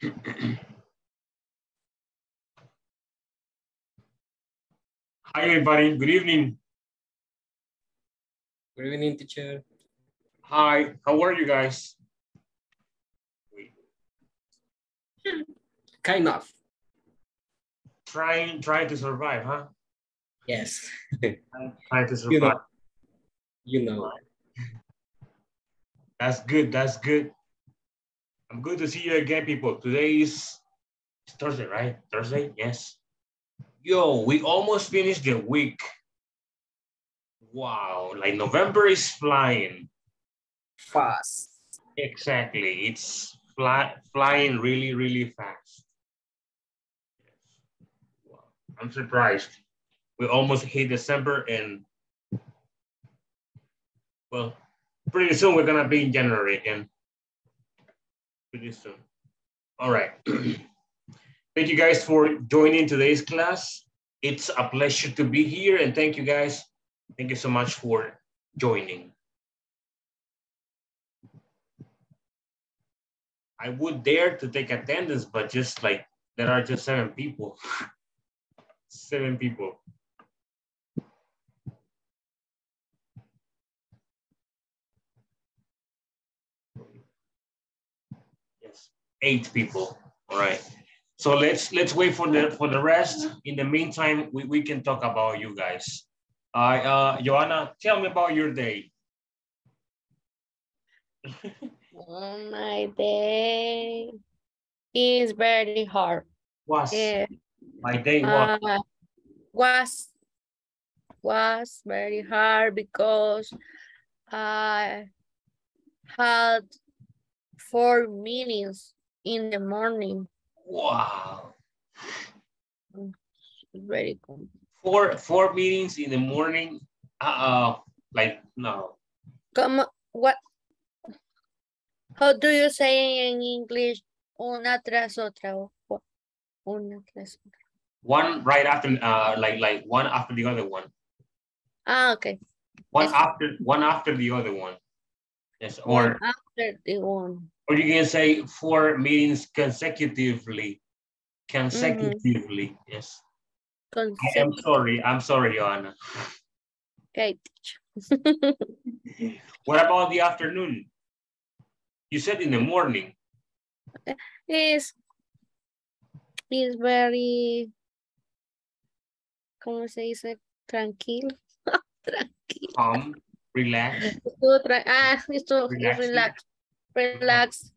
Hi, everybody. Good evening. Good evening, teacher. Hi, how are you guys? Kind of. Trying, trying to survive, huh? Yes. Trying to survive. You know. You know. That's good. That's good. I'm good to see you again, people. Today is Thursday, right? Thursday, yes. Yo, we almost finished the week. Wow, like November is flying. Fast. Exactly, it's fly, flying really, really fast. Wow. I'm surprised. We almost hit December and well, pretty soon we're gonna be in January again. Soon. All right. thank you guys for joining today's class. It's a pleasure to be here and thank you guys. Thank you so much for joining. I would dare to take attendance, but just like there are just seven people. seven people. Eight people. All right. So let's let's wait for the for the rest. In the meantime, we, we can talk about you guys. Uh, uh, Joanna, tell me about your day. Oh, my day is very hard. Was Eh, my day was uh, was was very hard because I had four meetings in the morning. wow. Very com- Four four meetings in the morning. Uh, uh like no. Come, what? How do you say in English? Una tras otra. Una tras otra. One right after uh like like one after the other one. Ah, okay. One Yes. after one after the other one. Yes, One or after the one. Or you can say four meetings consecutively. Consecutively, yes. I am sorry. I'm sorry, Joanna. Okay. What about the afternoon? You said in the morning. is is very ¿cómo se dice? Tranquilo. Tranquilo. Calm, relax. Ah, esto Relaxing. relax. Relax.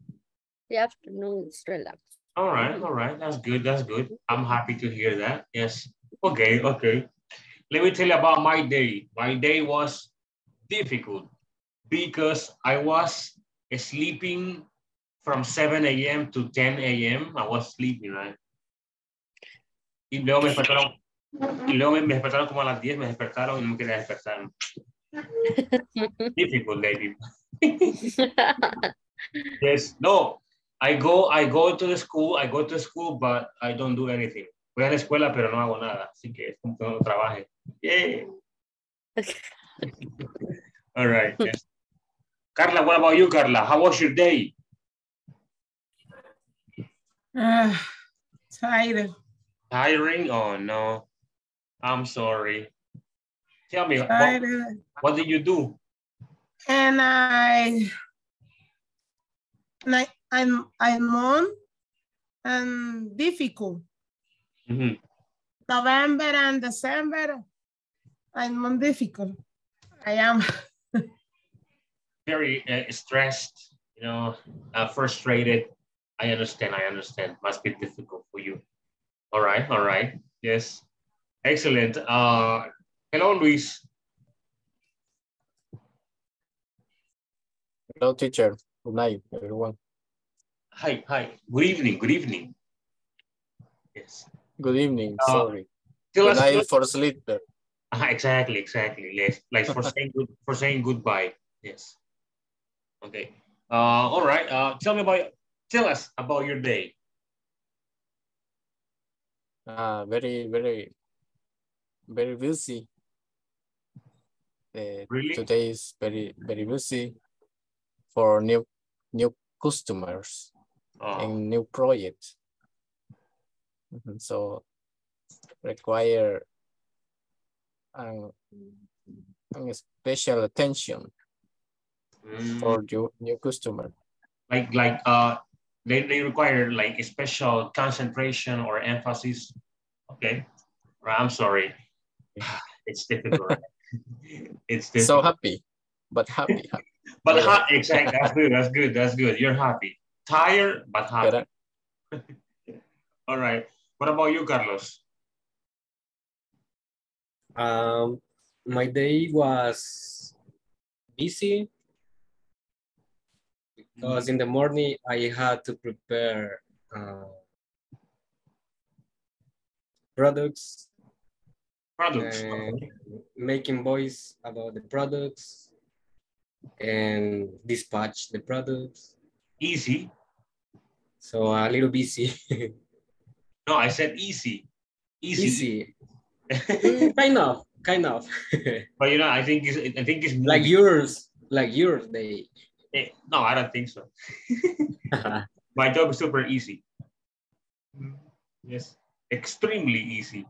The afternoon is relax. All right, all right. That's good. That's good. I'm happy to hear that. Yes. Okay, okay. Let me tell you about my day. My day was difficult because I was sleeping from 7 a.m. to 10 a.m. I was sleeping, right? Y luego me despertaron, y luego me, despertaron como a las 10, me despertaron y no quería despertar. Difficult, lady. Yes, no. I go, I go to the school, I go to school, but I don't do anything. Voy a la escuela, pero no hago nada. Así que es como que no trabaje. Yeah. All right. Yes. Carla, what about you, Carla? How was your day? Uh, tired, Tiring? Oh, no. I'm sorry. Tell me, what, tired. what did you do? And I, and I, I'm, I'm on and difficult. Mhm. November and December, I'm on difficult. I am. Very uh, stressed, you know, uh, frustrated. I understand, I understand. Must be difficult for you. All right, all right. Yes. Excellent. Uh, hello, Luis. Hello, teacher. Good night, everyone. Hi, hi. Good evening, good evening. Yes. Good evening. Uh, Sorry. Good us, night for sleeper. Ah, exactly, exactly. Yes, like for saying good, for saying goodbye. Yes. Okay. Uh, all right. Uh, tell me about. Tell us about your day. Uh, very, very, very busy. Uh, Really? Today is very, very busy for new, new customers. Oh, in new projects. Mhm, So require um, um, special attention mm, for your new customer. like like uh they, they require like a special concentration or emphasis. Okay. I'm sorry. It's difficult. it's difficult. So happy, but happy. happy. But yeah. ha- exactly that's good. That's good. That's good. You're happy. Tired but happy. Pero- All right. What about you, Carlos? Um, my day was busy because in the morning I had to prepare uh, products, Products. and making voice about the products, and dispatch the products. Easy. So a little busy. No, I said easy. Easy. Easy. Mm, kind of, kind of. but you know, I think it's, I think it's like yours, like yours day. Eh, No, I don't think so. My job is super easy. Yes, extremely easy.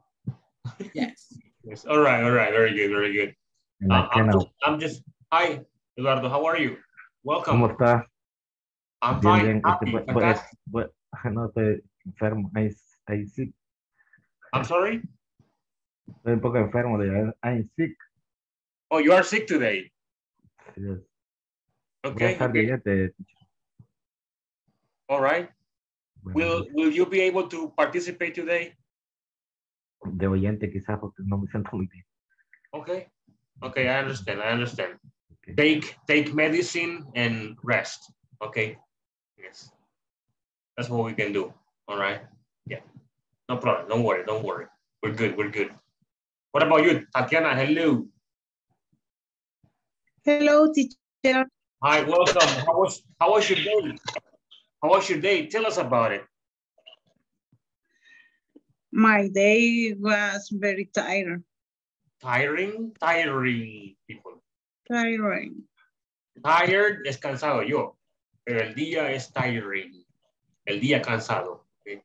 yes. Yes. All right. All right. Very good. Very good. Uh, I'm, just, I'm just. Hi, Eduardo. How are you? Welcome. ¿Cómo estás? I'm fine. bien. Happy. Fantastic. pues, no estoy enfermo. Ahí, ahí sí. I'm sorry. Estoy un poco enfermo. De, I'm sick. Oh, you are sick today. Yes. Okay. okay. All right. Bueno, Will Will you be able to participate today? de oyente quizás porque no me siento muy bien. Okay. Okay. I understand. I understand. Take Take medicine and rest. Okay. Yes. That's what we can do. All right. Yeah. No problem. Don't worry. Don't worry. We're good. We're good. What about you, Tatiana? Hello. Hello, teacher. Hi. Welcome. How was How was your day? How was your day? Tell us about it. My day was very tired. Tiring. Tiring people. Tiring. Tired es cansado yo, pero el día es tiring. El día cansado. ¿ok?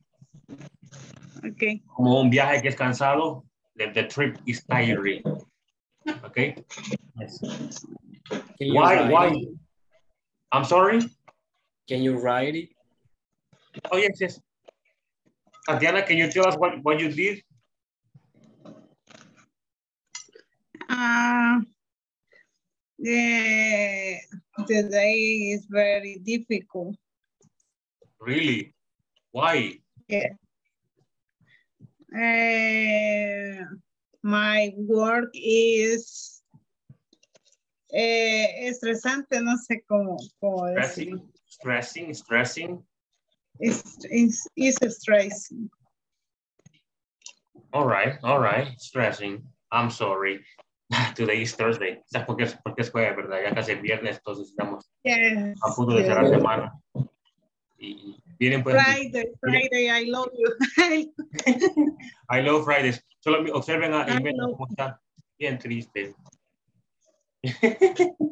Okay. Como un viaje que es cansado, the, the trip is tiring. Okay. Yes. Can you Why? Why? it? I'm sorry. Can you write it? Oh yes, yes. Tatiana, can you tell us what, what you did? Uh, the, the day is very difficult. Really? Why? Uh, my work is eh, estresante, no sé cómo, cómo. Stressing, stressing, stressing. It's, it's, it's stressing. All right, all right. Stressing. I'm sorry. Today is Thursday. ¿Sabes por qué, por qué es jueves, verdad? Ya casi es viernes, entonces estamos Yes. a punto de cerrar la semana. Y, vienen pues. Friday, Friday, I love you. I love Fridays. Solo observen a love cómo está. Bien triste.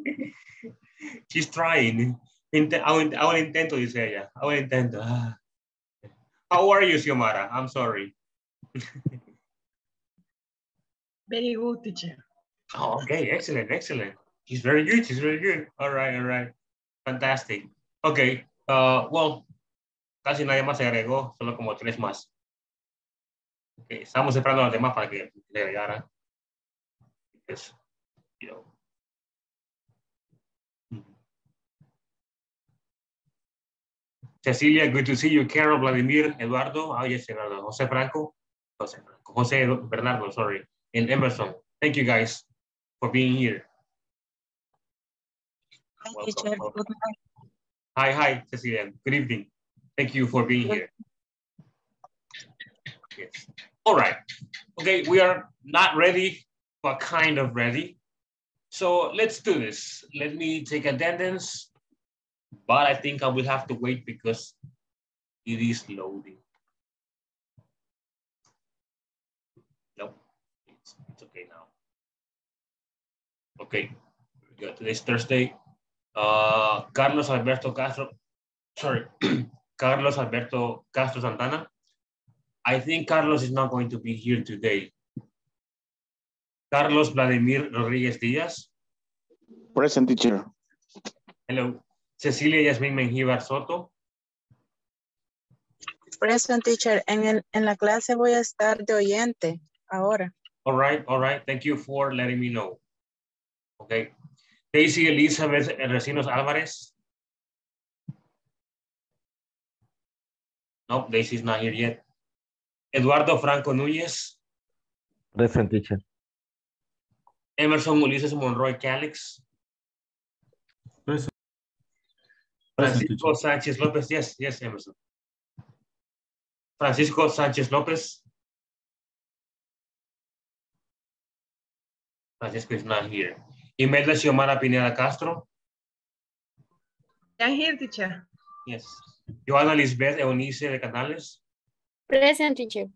She's trying. Int- hago el intento, dice ella. Hago el intento. Ah. How are you, Xiomara? I'm sorry. Very good, teacher. Oh, okay, excellent, excellent. She's very good, she's very good. All right, all right. Fantastic. Okay, uh, well, casi nadie más se agregó, solo como tres más. Okay, estamos esperando a los demás para que le agregaran. Because, you know. Cecilia, good to see you. Carol, Vladimir, Eduardo, oh yes, Eduardo, Jose Franco, Franco, Jose Bernardo, sorry, and Emerson. Thank you guys for being here. Welcome, welcome. Hi, hi, Cecilia. Good evening. Thank you for being here. Yes. All right. Okay, we are not ready, but kind of ready. So let's do this. Let me take attendance, but I think I will have to wait because it is loading. Nope, it's, it's okay now. Okay, we got today's Thursday. Uh, Carlos Alberto Castro, sorry, Carlos Alberto Castro Santana. I think Carlos is not going to be here today. Carlos Vladimir Rodriguez Diaz. Present teacher. Hello. Cecilia Yasmin Menjivar Soto. Present teacher, en, el, en la clase voy a estar de oyente ahora. All right, all right. Thank you for letting me know. Okay. Daisy Elizabeth Recinos Alvarez. No, Daisy's not here yet. Eduardo Franco Núñez. Present teacher. Emerson Ulises Monroy Calix. Present. Francisco Sánchez López. Yes, yes, Emerson. Francisco Sánchez López. Francisco is not here. Imelda Xiomara Pineda Castro. I'm here, teacher. Yes. Joana Lisbeth Eunice de Canales. Present teacher.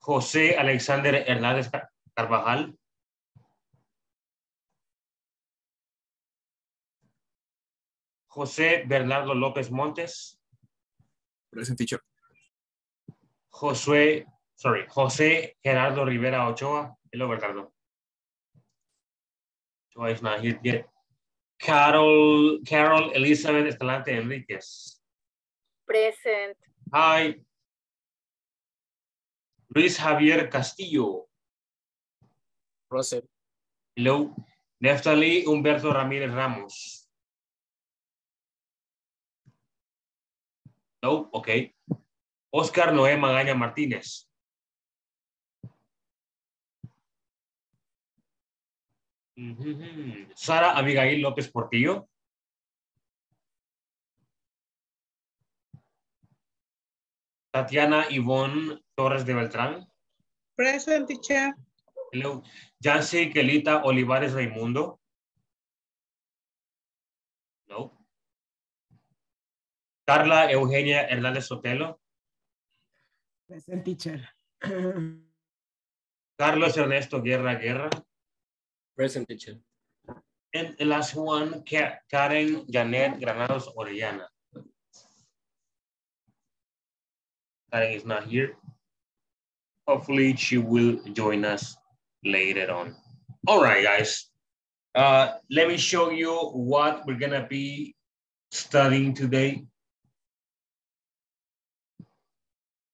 José Alexander Hernández Car- Carvajal. José Bernardo López Montes. Present teacher. Josué, sorry, José Gerardo Rivera Ochoa. Hello, Bernardo. Ochoa is not here yet. Carol, Carol Elizabeth Escalante Enriquez. Present. Hi. Luis Javier Castillo. Present. Hello. Neftali Humberto Ramírez Ramos. No, okay. Oscar Noé Magaña Martínez. Sara Abigail López Portillo. Tatiana Ivonne Torres de Beltrán. Present, teacher. Hello. Yancy Kelita Olivares Raimundo. No. Carla Eugenia Hernández Sotelo. Present, teacher. Carlos Ernesto Guerra Guerra. Present teacher. And the last one, Karen Janet Granados Orellana. Karen is not here. Hopefully she will join us later on. All right, guys. Uh, let me show you what we're gonna be studying today.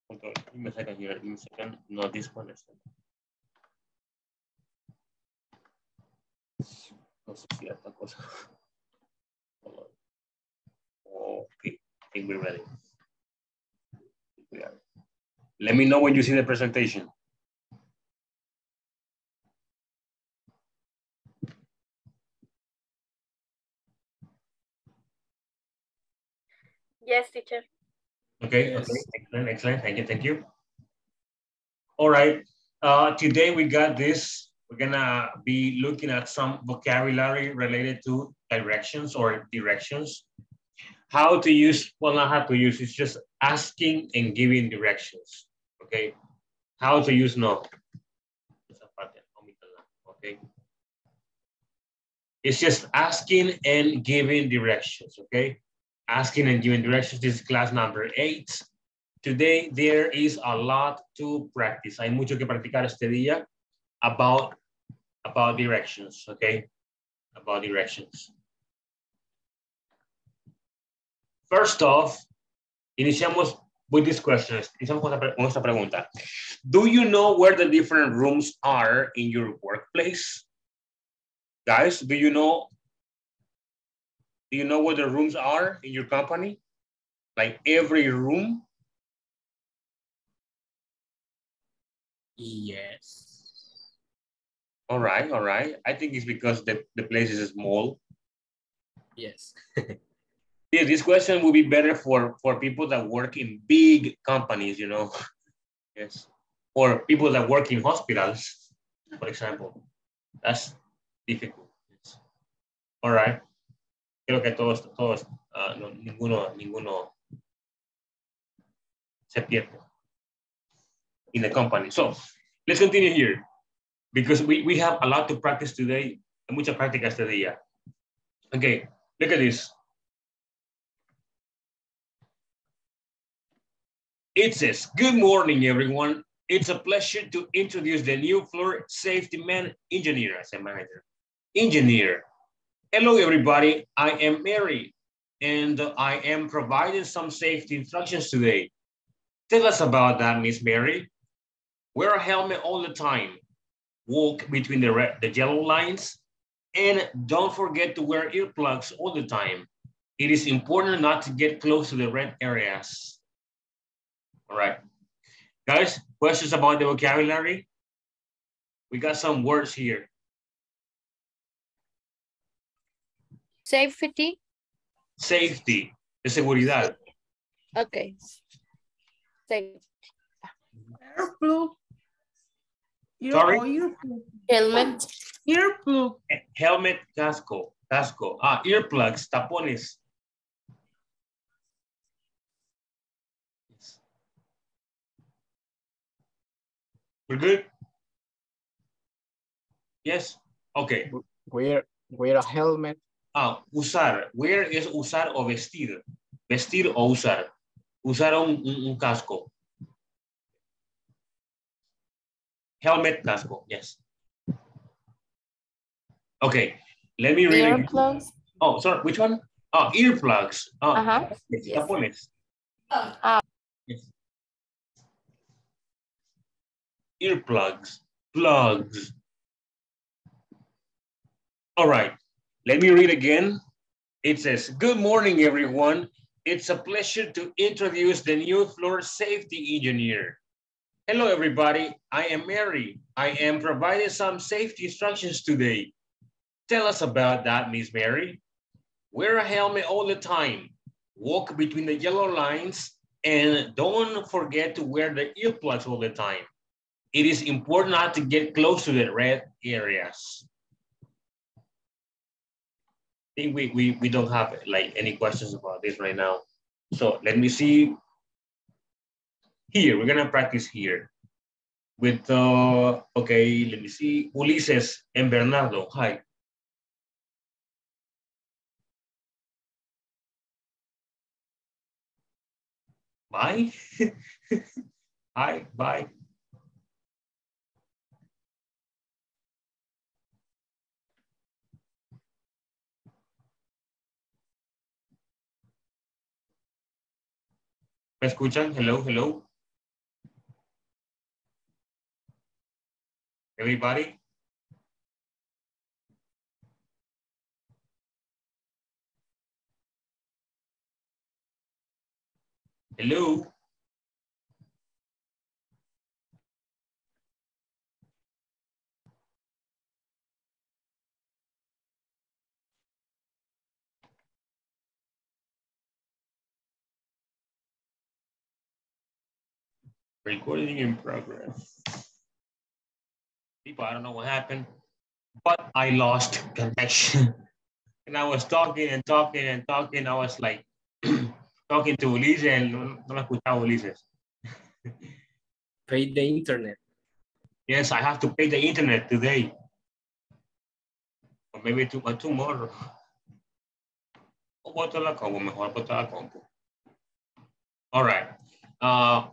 Hold on, Give me a second here, give me a second. No, this one. No esta cosa. Okay, I think we're ready. Let me know when you see the presentation. Yes, teacher. Okay, Yes. okay, excellent, excellent. Thank you, thank you. All right, uh, today we got this. We're gonna be looking at some vocabulary related to directions or directions. How to use, well, not how to use, it's just asking and giving directions, okay? How to use no. Okay. It's just asking and giving directions, okay? asking and giving directions. This is class number eight. Today, there is a lot to practice. Hay mucho que practicar este día about, about directions, okay? About directions. First off, iniciamos with this question. Iniciamos con esta pregunta. Do you know where the different rooms are in your workplace? Guys, do you know do you know where the rooms are in your company? Like every room? Yes. All right, all right. I think it's because the, the place is small. Yes. Yeah, this question will be better for, for people that work in big companies, you know? Yes. Or people that work in hospitals, for example. That's difficult. Yes. All right. Creo que todos, todos, ah, no, ninguno, ninguno se pierde in the company. So let's continue here because we, we have a lot to practice today. Mucha práctica este día. Okay, look at this. It says, good morning, everyone. It's a pleasure to introduce the new floor safety man engineer, I said manager, engineer. Hello, everybody. I am Mary, and I am providing some safety instructions today. Tell us about that, Miss Mary. Wear a helmet all the time. Walk between the, red, the yellow lines, and don't forget to wear earplugs all the time. It is important not to get close to the red areas. All right. Guys, questions about the vocabulary? We got some words here. Safety. Safety, de seguridad. Okay. Safety. Earplug. Ear, Sorry? oh, earplug. Helmet. Earplug. Helmet, casco, casco. Ah, earplugs, tapones. We're good? Yes? Okay. Wear, wear a helmet. Ah, usar. Wear es usar o vestir. Vestir o usar. Usar un, un- un casco. Helmet, casco, yes. Okay, let me read. it. Earplugs. Oh, sorry, which one? Oh, earplugs. Oh, Ajá. yes, yes. tapones. Ah. Yes. Earplugs, plugs. All right, let me read again. It says, good morning, everyone. It's a pleasure to introduce the new floor safety engineer. Hello, everybody. I am Mary. I am providing some safety instructions today. Tell us about that, Miss Mary. Wear a helmet all the time. Walk between the yellow lines and don't forget to wear the earplugs all the time. It is important not to get close to the red areas. I think we, we, we don't have like any questions about this right now. So let me see. Here, we're gonna practice here. With, uh, okay, let me see, Ulises and Bernardo, hi. Bye. Hi, bye. ¿Me escuchan? Hello, hello. Everybody? Hello? Recording in progress. People, I don't know what happened, but I lost connection. And I was talking and talking and talking. I was like talking to Ulises and no, me escuchaba Ulises. Pay the internet. Yes, I have to pay the internet today. Or maybe to, or tomorrow. O boto la compu, mejor boto la compu. All right. Uh,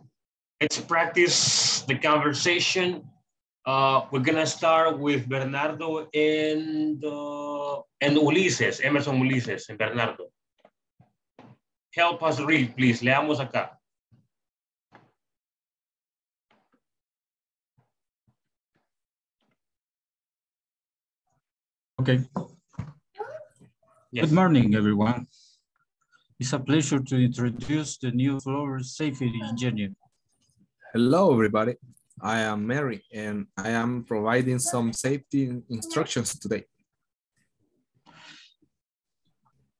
let's practice the conversation. Uh, we're gonna start with Bernardo and uh, and Ulises, Emerson Ulises and Bernardo. Help us read, please. Leamos acá. Okay. Yes. Good morning, everyone. It's a pleasure to introduce the new floor safety engineer. Hello, everybody. I am Mary, and I am providing some safety instructions today.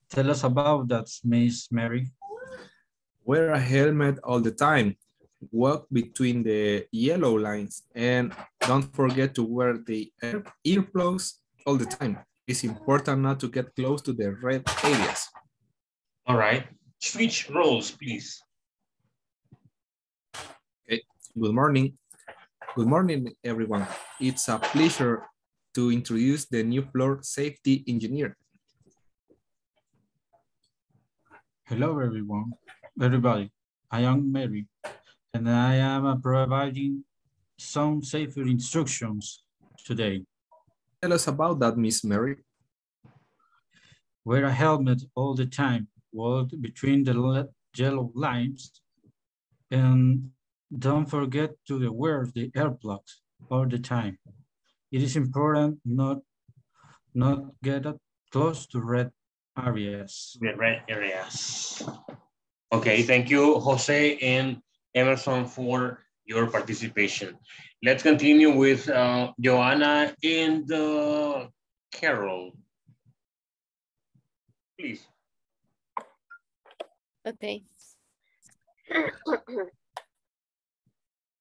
Tell us about that, Miss Mary. Wear a helmet all the time. Walk between the yellow lines, and don't forget to wear the ear earplugs all the time. It's important not to get close to the red areas. All right. Switch roles, please. Okay. Good morning. Good morning, everyone. It's a pleasure to introduce the new floor safety engineer. Hello, everyone. Everybody, I am Mary. and I am uh, providing some safer instructions today. Tell us about that, Miss Mary. Wear a helmet all the time, walk between the yellow lines, and don't forget to wear the earplugs all the time. It is important not not get up close to red areas. The red areas. Okay, thank you, Jose and Emerson for your participation. Let's continue with uh, Joanna and uh, Carol. Please. Okay.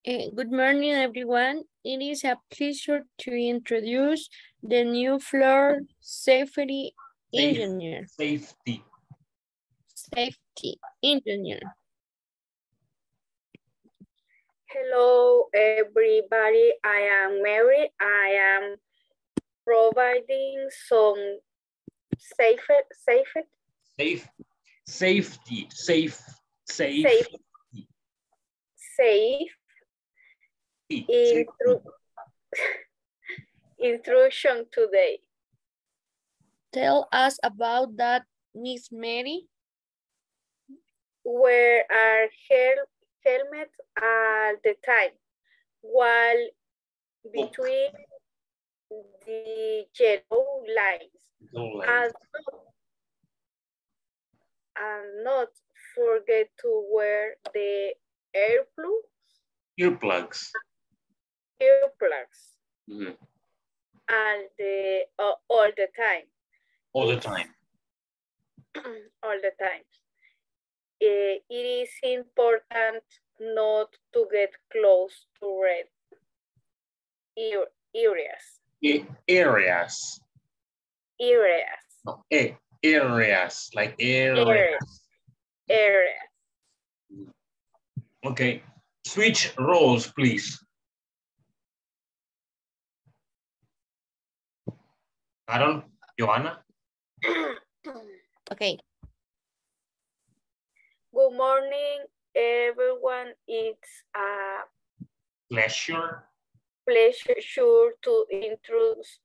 Eh, good morning, everyone. It is a pleasure to introduce the new floor safety engineer. Safety. Safety engineer. Hello, everybody. I am Mary. I am providing some safe, safe, Safe. Safety. Safe. Safe. Safe. safe intro intrusion today. Tell us about that, Miss Mary. Where are hel helmets all the time, while between the yellow lines. Don't lie. And and not forget to wear the earplugs, Earplugs. Earplugs Mhm. and the uh, all the time, All the time. all the time. Eh, it is important not to get close to red ear- areas, A- areas. areas, No, a- areas. Like areas. areas, areas. Okay. Switch roles, please. Aaron, Joanna. Okay. Good morning, everyone. It's a Pleasure. pleasure sure to introduce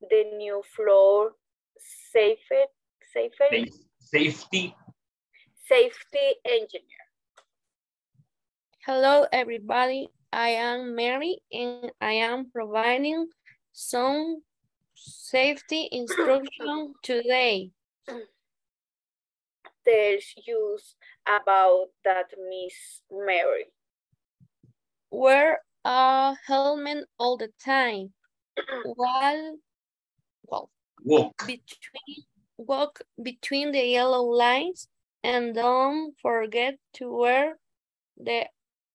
the new floor safety, safety, Safety. safety engineer. Hello, everybody. I am Mary and I am providing some safety instruction today. Tells you about that, Miss Mary. Wear a helmet all the time while well, Walk. between walk between the yellow lines and don't forget to wear the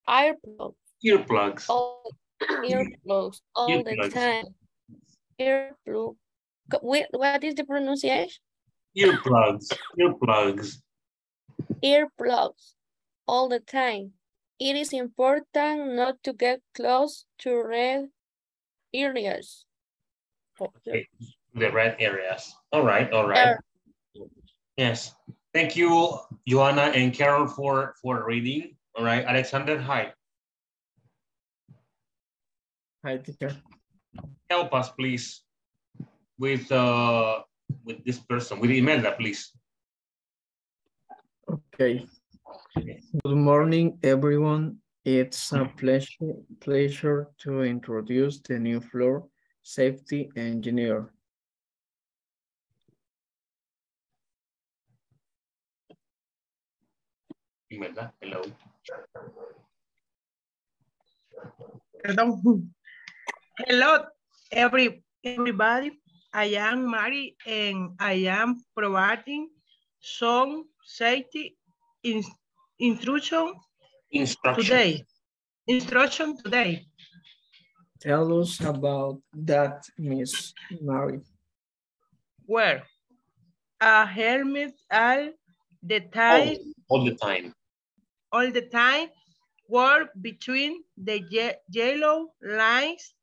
earplugs Earplugs. all earplugs all the time. Earplug. Co- wait, What is the pronunciation? Earplugs. Earplugs. Earplugs all the time. It is important not to get close to red areas. Okay. The red areas. All right. All right. Er- Yes. Thank you, Joanna and Carol for, for reading. All right. Alexander, hi. Hi, teacher. Help us, please, with, uh, with this person, with Imelda, please. Okay. Good morning, everyone. It's a pleasure, pleasure to introduce the new floor safety engineer. Imelda, hello. Perdón. Hello, every, everybody. I am Mary and I am providing some safety in, instruction Instruction. today. Instruction today. Tell us about that, Miss Mary. Where a helmet all the All, time, all the time. all the time, work between the ye- yellow lines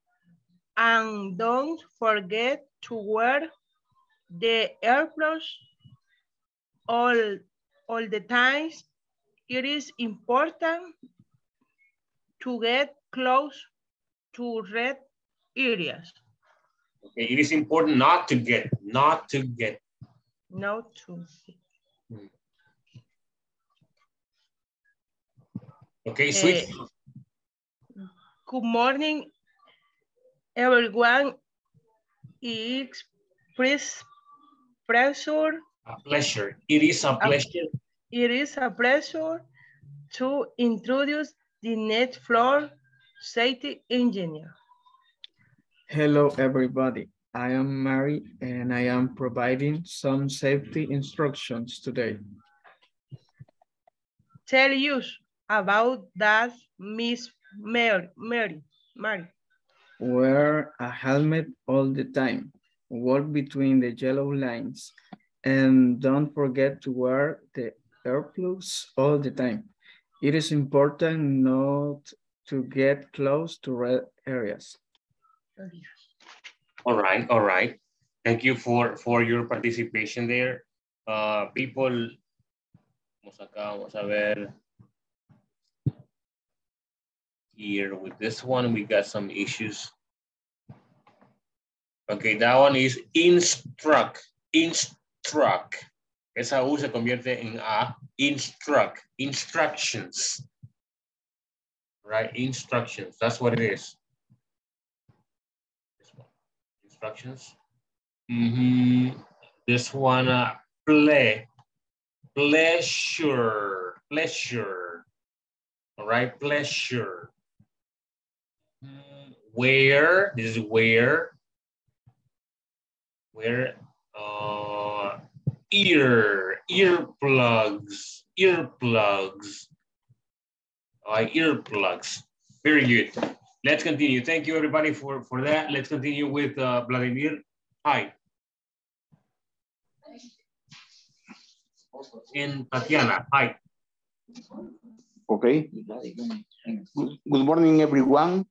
and don't forget to wear the earplugs all, all the times. It is important to get close to red areas. Okay, it is important not to get, not to get. Not to. Okay, switch. Eh, good morning, everyone. It's press pressure. A pleasure. It is a pleasure. It is a pleasure to introduce the net floor safety engineer. Hello, everybody. I am Mary and I am providing some safety instructions today. Tell us about that, Miss Mary. Mary. Mary. Wear a helmet all the time. Walk between the yellow lines. And don't forget to wear the earplugs all the time. It is important not to get close to red areas. All right, all right. Thank you for, for your participation there. Uh, people, vamos acá, vamos a ver. Here with this one, we got some issues. Okay, that one is instruct, instruct. Esa U se convierte en A, instruct, instructions. Right, instructions, that's what it is. This one, instructions. Mm -hmm. This one, uh, play, pleasure, pleasure. All right, pleasure. Where, this is where, where, uh, ear, earplugs, earplugs. Right, earplugs. Very good. Let's continue. Thank you everybody for, for that. Let's continue with uh, Vladimir. Hi. And Tatiana. Hi. Okay. Good morning, everyone.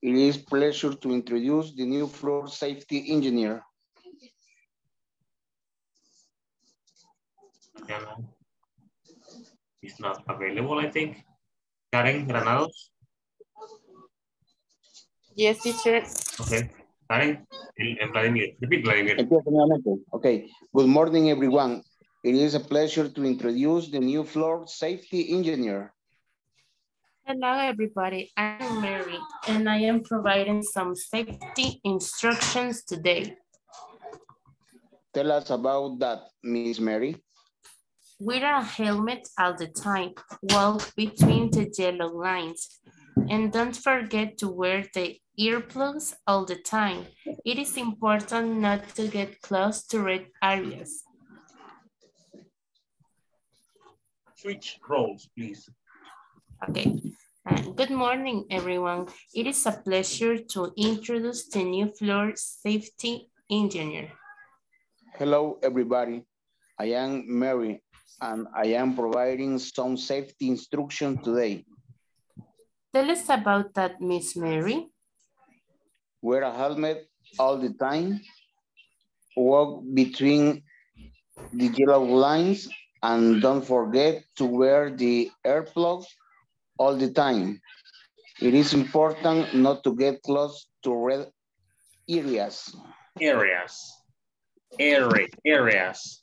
It is pleasure to introduce the new floor safety engineer. It's not available, I think. Karen Granados? Yes, teacher. Okay. Karen and Vladimir. Repeat, Vladimir. Okay. Good morning, everyone. It is a pleasure to introduce the new floor safety engineer. Hello, everybody. I'm Mary, and I am providing some safety instructions today. Tell us about that, Miss Mary. Wear a helmet all the time. Walk between the yellow lines. And don't forget to wear the earplugs all the time. It is important not to get close to red areas. Switch roles, please. Okay. Uh, good morning, everyone. It is a pleasure to introduce the new floor safety engineer. Hello, everybody. I am Mary, and I am providing some safety instruction today. Tell us about that, Miss Mary. Wear a helmet all the time. Walk between the yellow lines and don't forget to wear the earplugs all the time. It is important not to get close to red areas. Areas. Area, areas.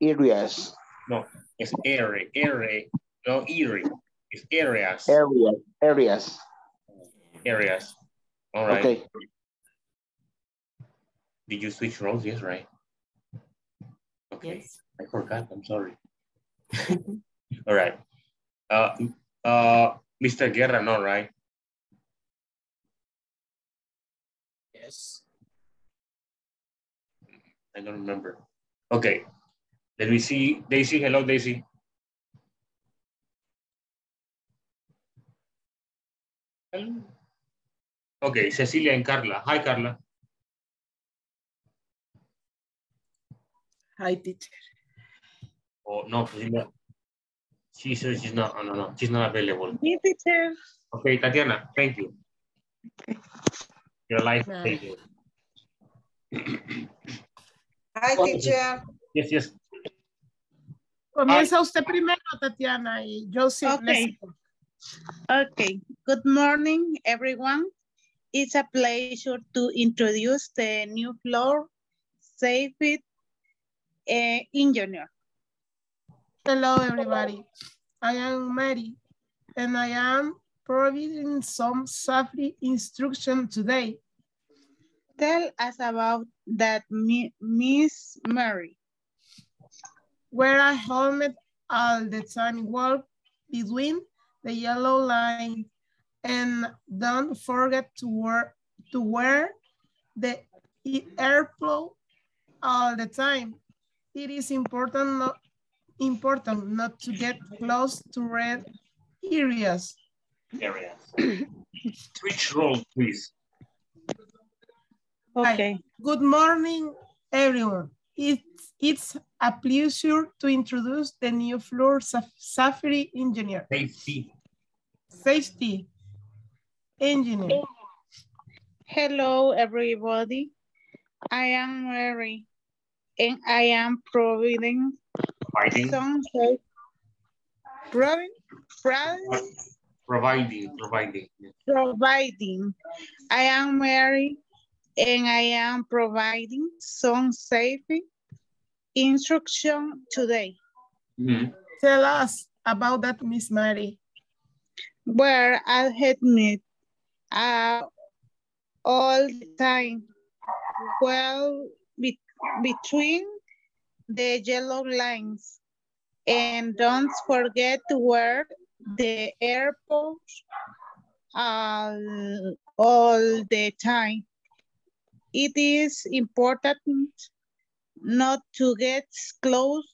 Areas. No, it's area, area, no area. It's areas. Areas. Areas. Areas. All right. Okay. Did you switch roles? Yes, right. Okay. Yes. I forgot. I'm sorry. All right. Uh, uh, Mr. Guerra, no, right? Yes. I don't remember. Okay. Let me see. Daisy, hello, Daisy. Hello. Okay, Cecilia and Carla. Hi, Carla. Hi, teacher. Oh, no, Cecilia. She says she's not, oh, no, no, she's not available. Me, teacher. Okay, Tatiana, thank you. Your life, Bye. thank you. Hi, teacher. Yes, yes. Comienza usted primero, Tatiana, y yo sí. Ok. Okay. Good morning, everyone. It's a pleasure to introduce the new floor safety uh, engineer. Hello, everybody. I am Mary, and I am providing some safety instruction today. Tell us about that, Miss Mary. Wear a helmet all the time, walk between the yellow line, and don't forget to wear, to wear the airplug all the time. It is important not, important not to get close to red areas. Areas. Switch role, please. Okay. Hi. Good morning, everyone. It's, it's a pleasure to introduce the new floor safety engineer. Safety. Safety engineer. Hello, everybody. I am Mary, and I am providing providing some providing, providing, providing, providing. Providing. I am Mary, and I am providing some safety instruction today. Mm -hmm. Tell us about that, Miss Mary. Where I admit uh, all the time. Well, be between the yellow lines. And don't forget to wear the airpods all, uh, all the time. It is important not to get close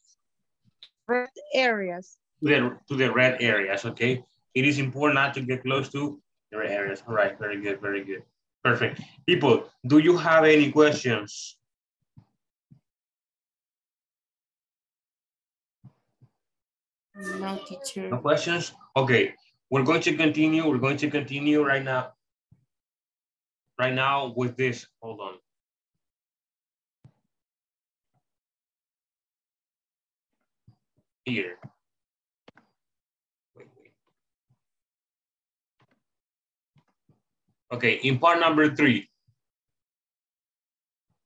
to red areas. To the, to the red areas, okay? It is important not to get close to the red areas. All right, very good, very good. Perfect. People, do you have any questions? No, teacher. No questions? Okay, we're going to continue. We're going to continue right now. Right now with this, hold on. Here. Okay, in part number three.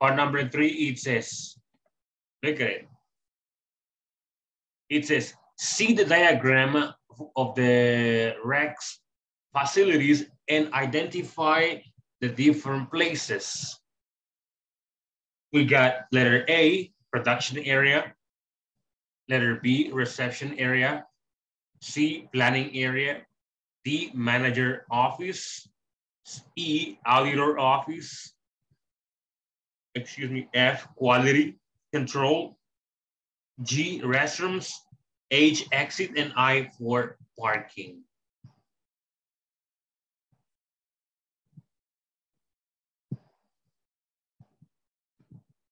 Part number three, it says, look at it. It says, see the diagram of the REX facilities and identify the different places. We got letter A, production area, letter B, reception area, C, planning area, D, manager office, E, auditor office, excuse me, F, quality control, G, restrooms, H, exit, and I for parking.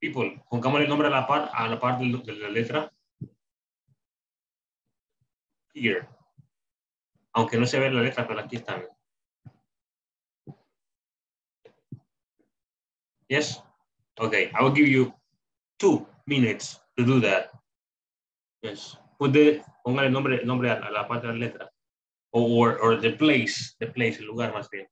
People, pongamos el nombre a la par, a la parte de la letra. Here. Aunque no se ve la letra, pero aquí está. Yes? Okay, I will give you two minutes to do that. Yes. Put the, ponga el nombre, nombre a, la parte de la letra. Or, or the place, the place, el lugar más bien.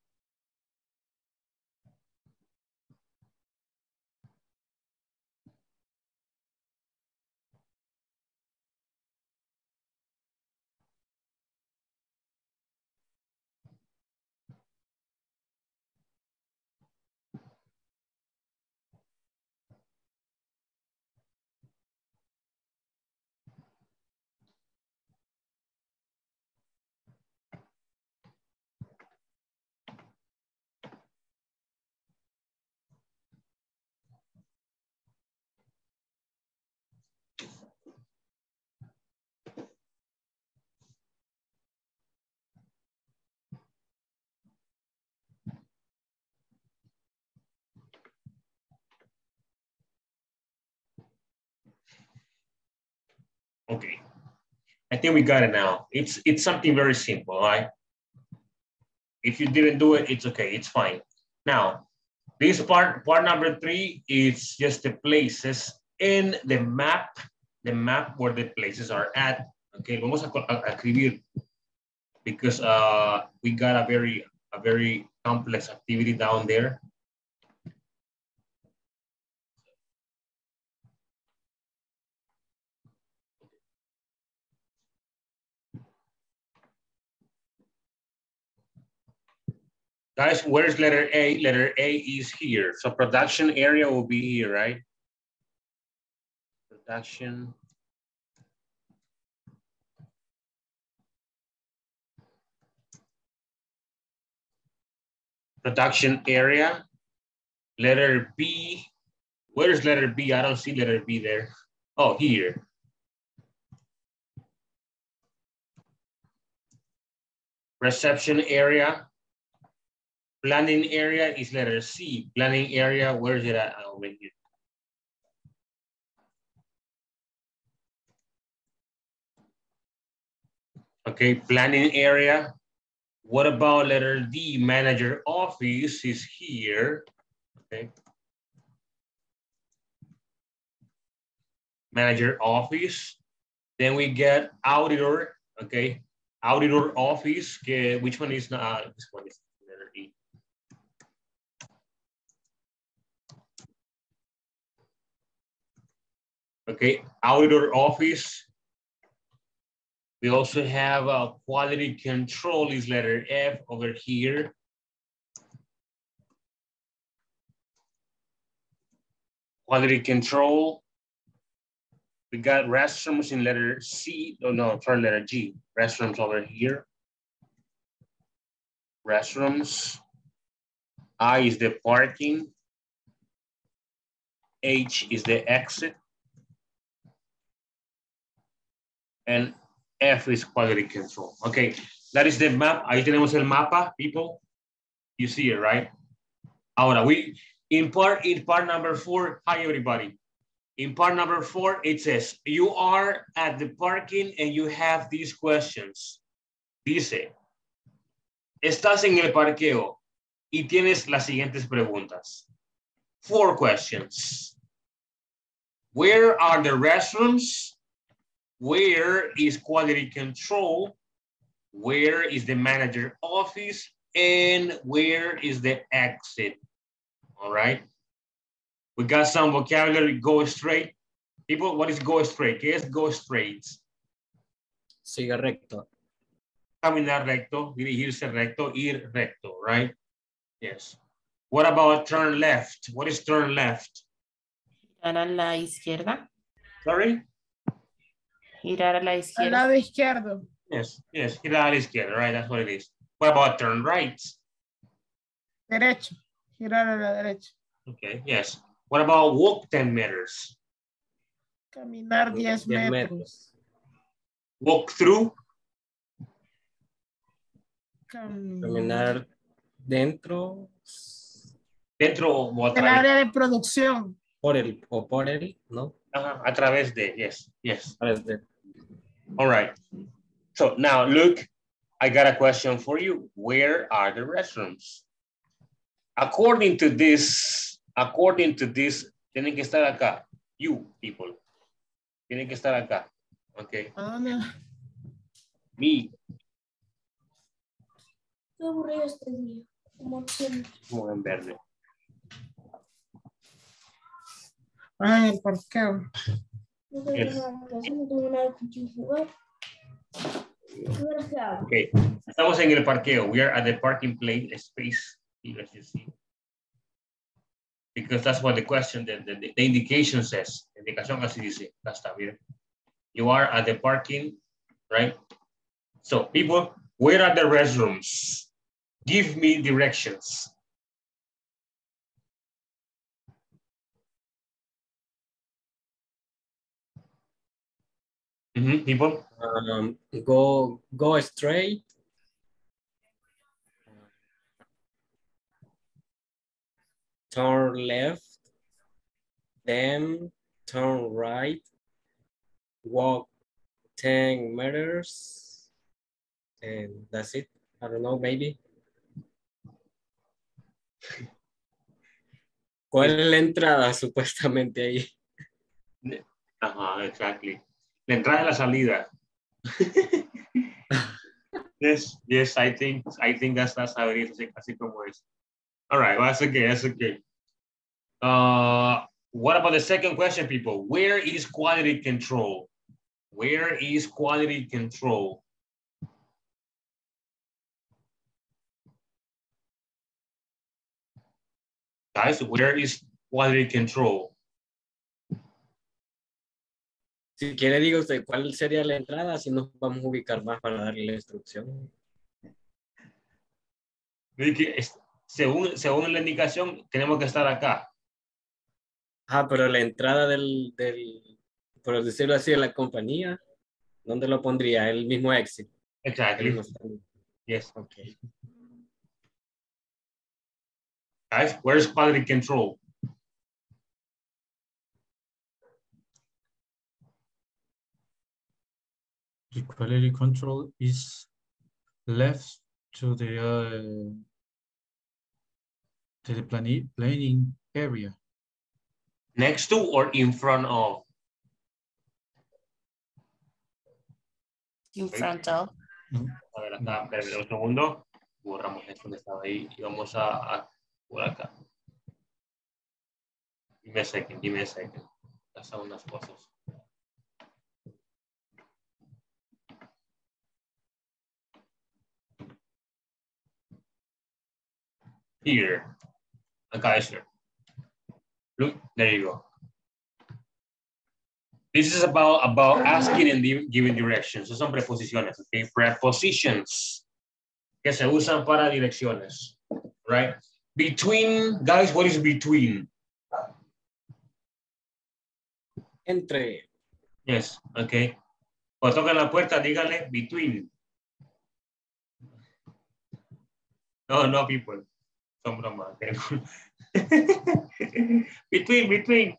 Okay. I think we got it now. It's it's something very simple, right? If you didn't do it, it's okay, it's fine. Now, this part, part number three is just the places in the map, the map where the places are at. Okay, vamos a, a, escribir because uh, we got a very, a very complex activity down there. Guys, where's letter A? Letter A is here. So production area will be here, right? Production. Production area. Letter B. Where's letter B? I don't see letter B there. Oh, here. Reception area. Planning area is letter C. Planning area, where is it at? Oh, over here. Okay, planning area. What about letter D? Manager office is here. Okay. Manager office. Then we get auditor. Okay. Auditor office. Okay. Which one is not? Uh, this one is letter E. Okay, auditor office. We also have a quality control is letter F over here. Quality control. We got restrooms in letter C, oh no, sorry, letter G. Restrooms over here. Restrooms. I is the parking. H is the exit. And F is quality control. Okay, that is the map. Ahí tenemos el mapa, people. You see it, right? Ahora, we, in part, in part number four, hi everybody. In part number four, it says, you are at the parking and you have these questions. Dice, estás en el parqueo y tienes las siguientes preguntas. Four questions. Where are the restrooms? Where is quality control? Where is the manager office? And where is the exit? All right. We got some vocabulary, go straight. People, what is go straight? ¿Qué es go straight? Siga recto. Caminar recto, dirigirse recto, ir recto, right? Yes. What about turn left? What is turn left? Girar a la izquierda. Sorry? Girar a la Al izquierda. lado izquierdo. Yes, yes, girar a la izquierda, right? That's what it is. What about turn right? Derecho. Girar a la derecha. Okay, yes. What about walk 10 meters? Caminar 10 10 metros. Walk through? Caminar dentro, Dentro o a Del área de producción. por el, o por el, ¿no? Ajá, a través de, yes, yes. A través de- All right. So now look, I got a question for you. Where are the restrooms? According to this, according to this, tienen que estar acá. You people. Tienen que estar acá. Okay. ¿A dónde? Me. Qué aburrido este día, como siempre. Como en verde. Ah, en el parqueo. No tengo Okay. Estamos en el parqueo. We are at the parking place space. As you see. Because that's what the question, the, the, the indication says. Indicación así dice. Está, miren. You are at the parking, right? So people, where are the restrooms? Give me directions. Mhm, People, Um, go, go straight. Turn left. Then turn right. Walk 10 meters. And that's it. I don't know, maybe. ¿Cuál es la entrada supuestamente ahí? Ajá, exactly. La entrada y la salida. Yes, yes, I think I think that's that's how it is. Así, como es. All right, well, that's okay. That's okay. Uh, what about the second question, people? Where is quality control? Where is quality control? Guys, where is quality control? Si quiere, diga usted cuál sería la entrada, así nos vamos a ubicar más para darle la instrucción. Según, según la indicación, tenemos que estar acá. Ah, pero la entrada del, del, por decirlo así, de la compañía, ¿dónde lo pondría? El mismo exit. Stand. Yes. Ok. Guys, where's quality control? The quality control is left to the uh, to the planning planning area. Next to or in front of? In front of. A ver, acá, espérenme un segundo. Borramos esto que estaba ahí y vamos a, a por acá. Give me a second, give me a second. Estas son unas cosas. Here. Acá es. Look, there you go. This is about, about asking and giving directions. Son preposiciones, okay? Prepositions que se usan para direcciones, right? Between, guys, what is between? Entre. Yes, okay. Cuando tocan la puerta, díganle between. No, no, people. Between, between.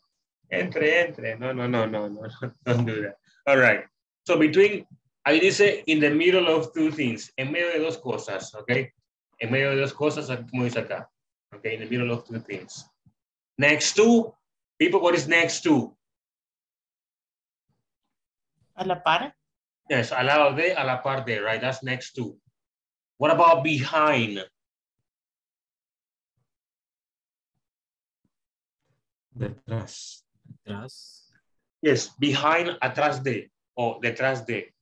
Entre, entre. No, no, no, no, no. Don't do that. All right. So between, ahí dice in the middle of two things. En medio de dos cosas, okay? En medio de dos cosas, como dice acá. Okay, in the middle of two things. Next to, people, what is next to? A la par. Yes, al lado de, a la par de, right? That's next to. What about behind? Detrás. Detrás. Yes, behind, atrás de, o detrás de.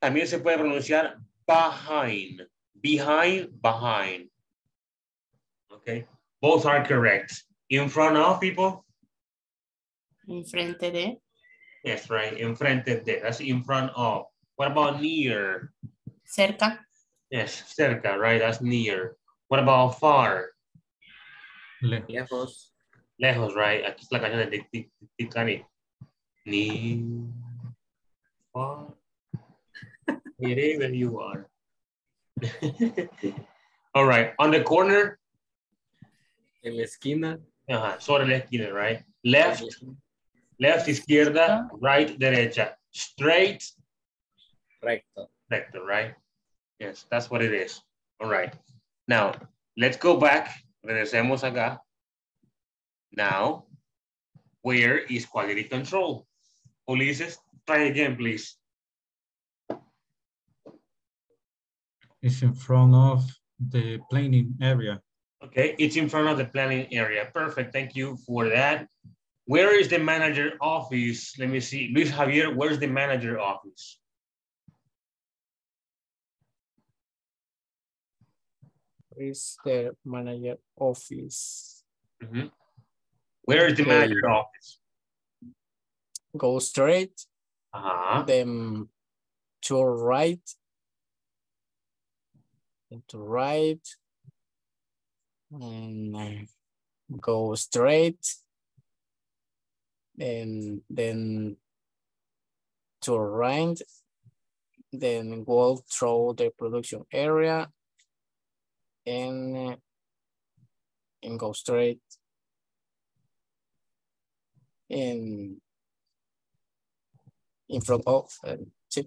También se puede pronunciar behind. Behind, behind. Okay, both are correct. In front of people? Enfrente de. Yes, right, enfrente de. That's in front of. What about near? Cerca. Yes, cerca, right? That's near. What about far? Lejos. Lejos, right? Aquí es la canción de Titanic. Near, far, wherever you are. All right, on the corner, En la esquina. ajá, sobre la esquina, right? Left, left, izquierda, right, derecha. Straight, Recto. recto, right? Yes, that's what it is. All right. Now, let's go back. Regresemos acá. Now, where is quality control? Ulises, try again, please. It's in front of the planning area. Okay, it's in front of the planning area. Perfect, thank you for that. Where is the manager office? Let me see. Luis Javier, where's the manager office? is the manager office. Mhm. Where is the manager office? Go straight, Uh-huh. then to right, and to right, and uh, go straight, and then to right, then walk through the production area, and uh, and go straight, and in front of uh, chip.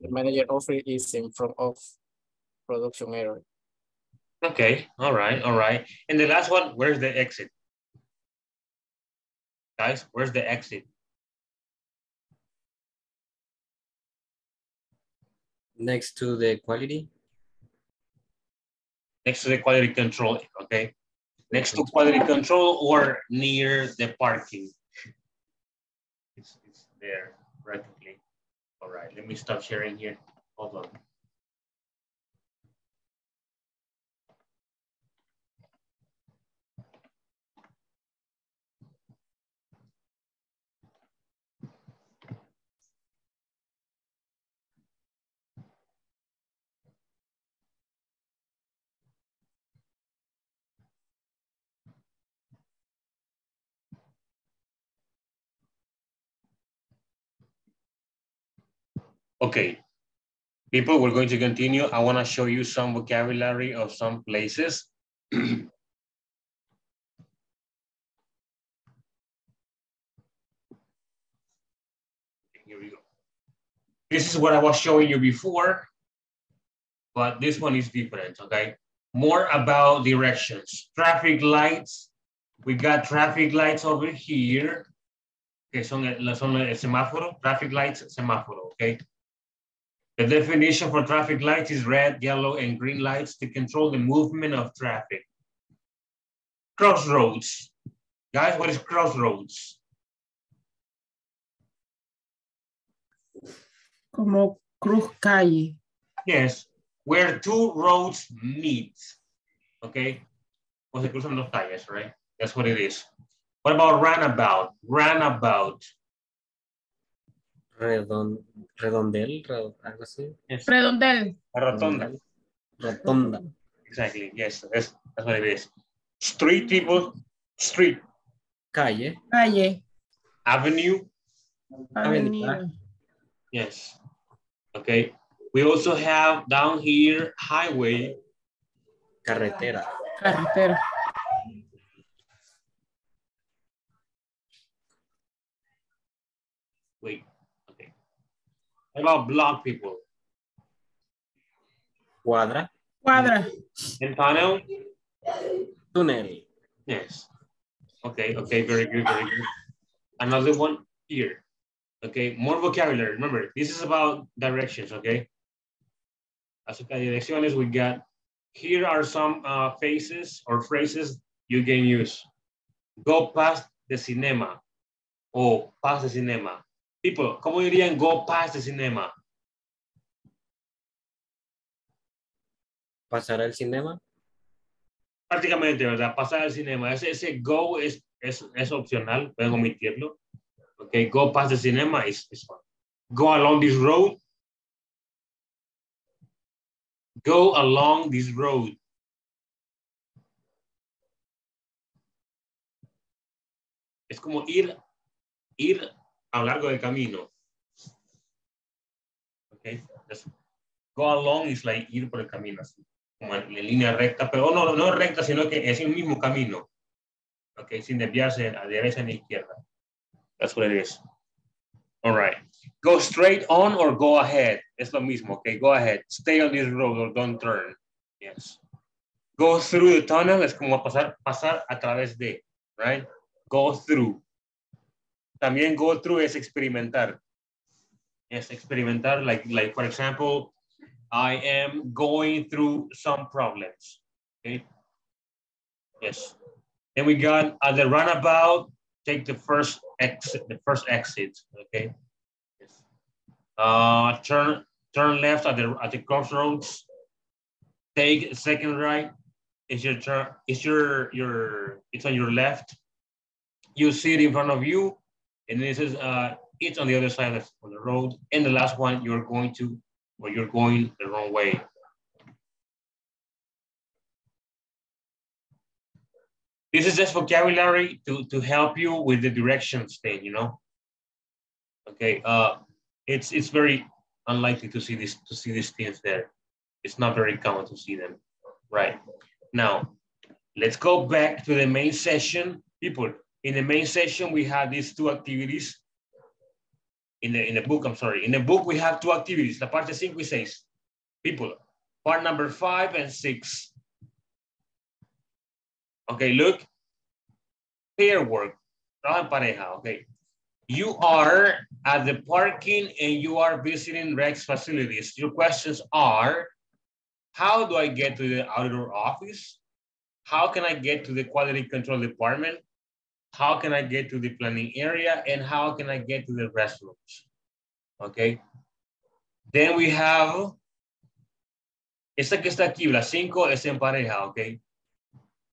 The manager office is in front of production area. Okay, all right, all right. And the last one, where's the exit? Guys, where's the exit? Next to the quality. Next to the quality control, okay? Next to quality control or near the parking. It's, it's there practically. All right, let me stop sharing here. Hold on. Okay, people, we're going to continue. I want to show you some vocabulary of some places. Here we go. This is what I was showing you before, but this one is different, okay? More about directions. Traffic lights. We got traffic lights over here. Que son, son el semáforo, traffic lights, semáforo, okay? The definition for traffic lights is red, yellow, and green lights to control the movement of traffic. Crossroads. Guys, what is crossroads? Como cruz calle. Yes, where two roads meet. Okay? O se cruzan dos calles, right? That's what it is. What about roundabout? Roundabout. Redon, redondel, red- algo así. Redondel. Rotonda. Rotonda. Exactly. Yes, that's, that's what it is. Street people, street. Calle. Calle. Avenue. Avenida. Yes. Okay. We also have down here highway. Carretera. Carretera. About block people? Cuadra. Cuadra. And tunnel? Túnel. Yes. Okay, okay, very good, very good. Another one here. Okay, more vocabulary. Remember, this is about directions, okay? Acerca de direcciones, we got, here are some uh, faces or phrases you can use. Go past the cinema. O past the cinema. People, ¿cómo dirían go past the cinema? Pasar al cinema. Prácticamente, ¿verdad? Pasar al cinema. Ese, ese go es, es, es opcional, pueden omitirlo. Okay, go past the cinema is, is fine. Go along this road. Go along this road. Es como ir, ir a lo largo del camino. Okay, that's- go along is like ir por el camino, así, como en, en línea recta, pero no, no recta, sino que es el mismo camino. Okay, sin desviarse a derecha ni izquierda. That's what it is. All right. Go straight on or go ahead. Es lo mismo. Okay, go ahead. Stay on this road or don't turn. Yes. Go through the tunnel es como pasar, pasar a través de, right? Go through. También go through es experimentar. Es experimentar, like, like for example, I am going through some problems. Okay. Yes. Then we got at the runabout, take the first exit, the first exit, okay? Yes. Uh, turn, turn left at the, at the crossroads. Take second right. It's your turn, it's your, your, it's on your left. You see it in front of you. And this is, uh, it's on the other side of the road. And the last one, you're going to, or you're going the wrong way. This is just vocabulary to, to help you with the directions thing, you know? Okay, uh, it's it's very unlikely to see this to see these things there. It's not very common to see them. Right. Now, let's go back to the main session. People, in the main session, we have these two activities. In the, in the book, I'm sorry. In the book, we have two activities. La parte 5 y 6. People, part number five and six. Okay, look. Pair work. Trabajo pareja, okay. You are at the parking and you are visiting Rex facilities. Your questions are, how do I get to the auditor office? How can I get to the quality control department? How can I get to the planning area? And how can I get to the restrooms? Okay. Then we have, esta que está aquí, la cinco es en pareja, ok.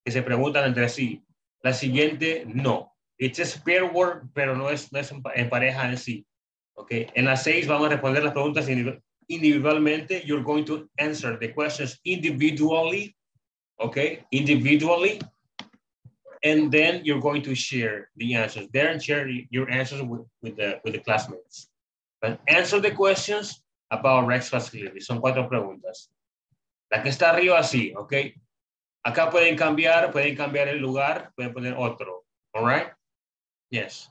Que se preguntan entre sí. La siguiente, no. It's a pair word, pero no es, no es en, pareja en sí. Ok. En las seis vamos a responder las preguntas individualmente. You're going to answer the questions individually. Okay. Individually. And then you're going to share the answers there and share your answers with, with, the, with the classmates. But answer the questions about Rex Facility. Son cuatro preguntas. La que está arriba, sí, ok. Acá pueden cambiar, pueden cambiar el lugar, pueden poner otro. All right? Yes.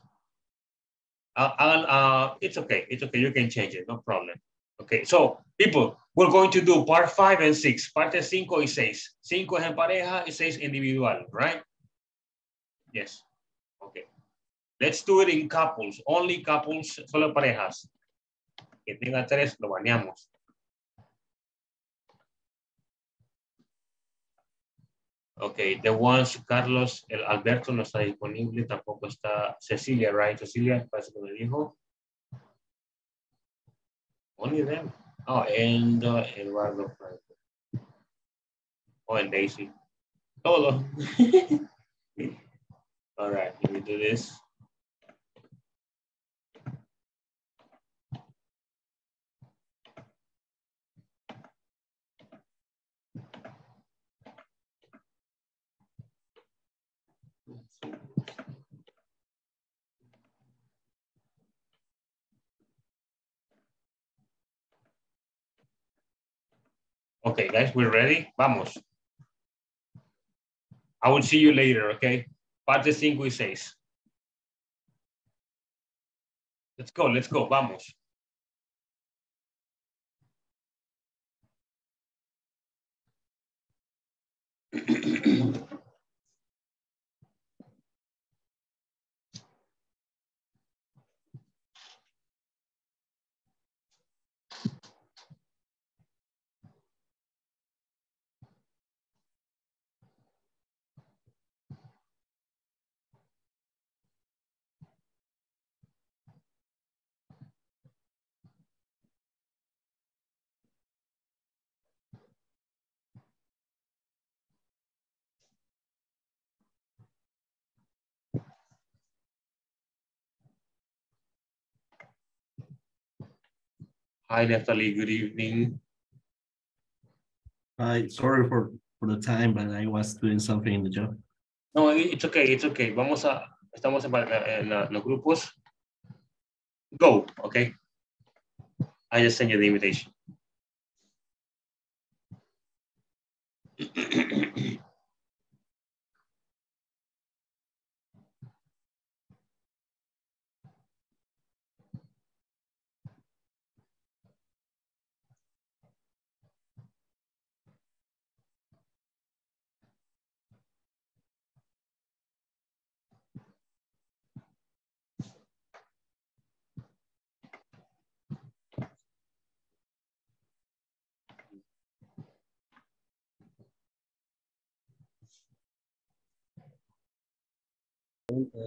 Uh, uh, it's okay. It's okay. You can change it. No problem. Okay. So, people, we're going to do part five and six. Parte cinco y seis. Cinco es en pareja y seis individual, right? Yes. Okay. Let's do it in couples. Only couples, solo parejas. Que tenga tres, lo baneamos. Ok, the ones, Carlos, el Alberto no está disponible, tampoco está Cecilia, right? Cecilia, parece que me dijo. Only them. Oh, and uh, Eduardo. Oh, and Daisy. Todo. All right, let me do this. Okay, guys, we're ready. Vamos. I will see you later, okay? Parte 5 y 6. Let's go, let's go, vamos. Hi, Natalie, good evening. Hi, sorry for, for the time, but I was doing something in the job. No, it's okay, it's okay. Vamos a, estamos en, en, en los grupos. Go, okay? I just sent you the invitation.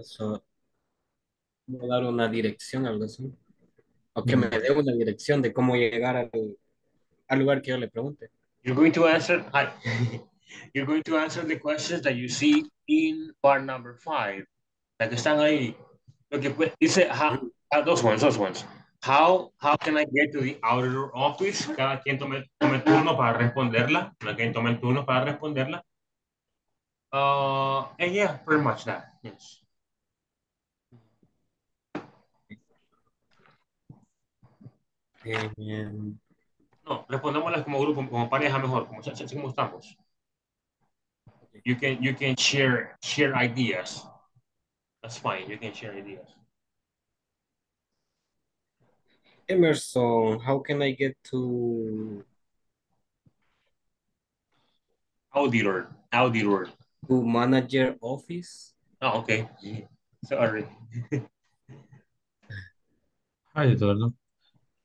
Eso, dar una dirección, algo así. O que me dé una dirección de cómo llegar al, al lugar que yo le pregunte. You're going to answer, hi. You're going to answer the questions that you see in part number five. La que están ahí. Lo que dice, how, those ones, those ones. How, how can I get to the auditor office? Cada quien tome, tome turno para responderla. Cada quien tome el turno para responderla. Uh, and yeah, pretty much that. Yes. No, respondémoslas como grupo, como pareja mejor, como, así como estamos. You can, you can share, share ideas. That's fine, you can share ideas. Emerson, how can I get to Auditor, auditor. To manager office? Oh, okay. Sorry. Eduardo,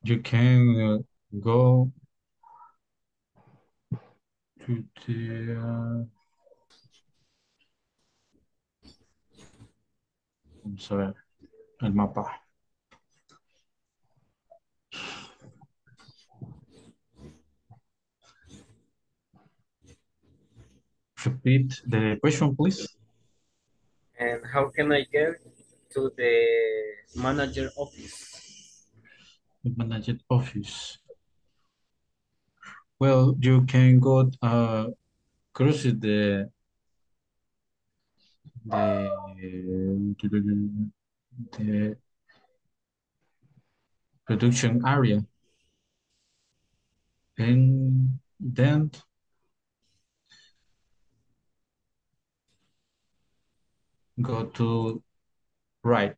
you can uh, go to the uh, vamos a ver el mapa. Repeat the question, please. And how can I get to the manager office? The manager office. Well, you can go uh, cross the the the production area and then go to right.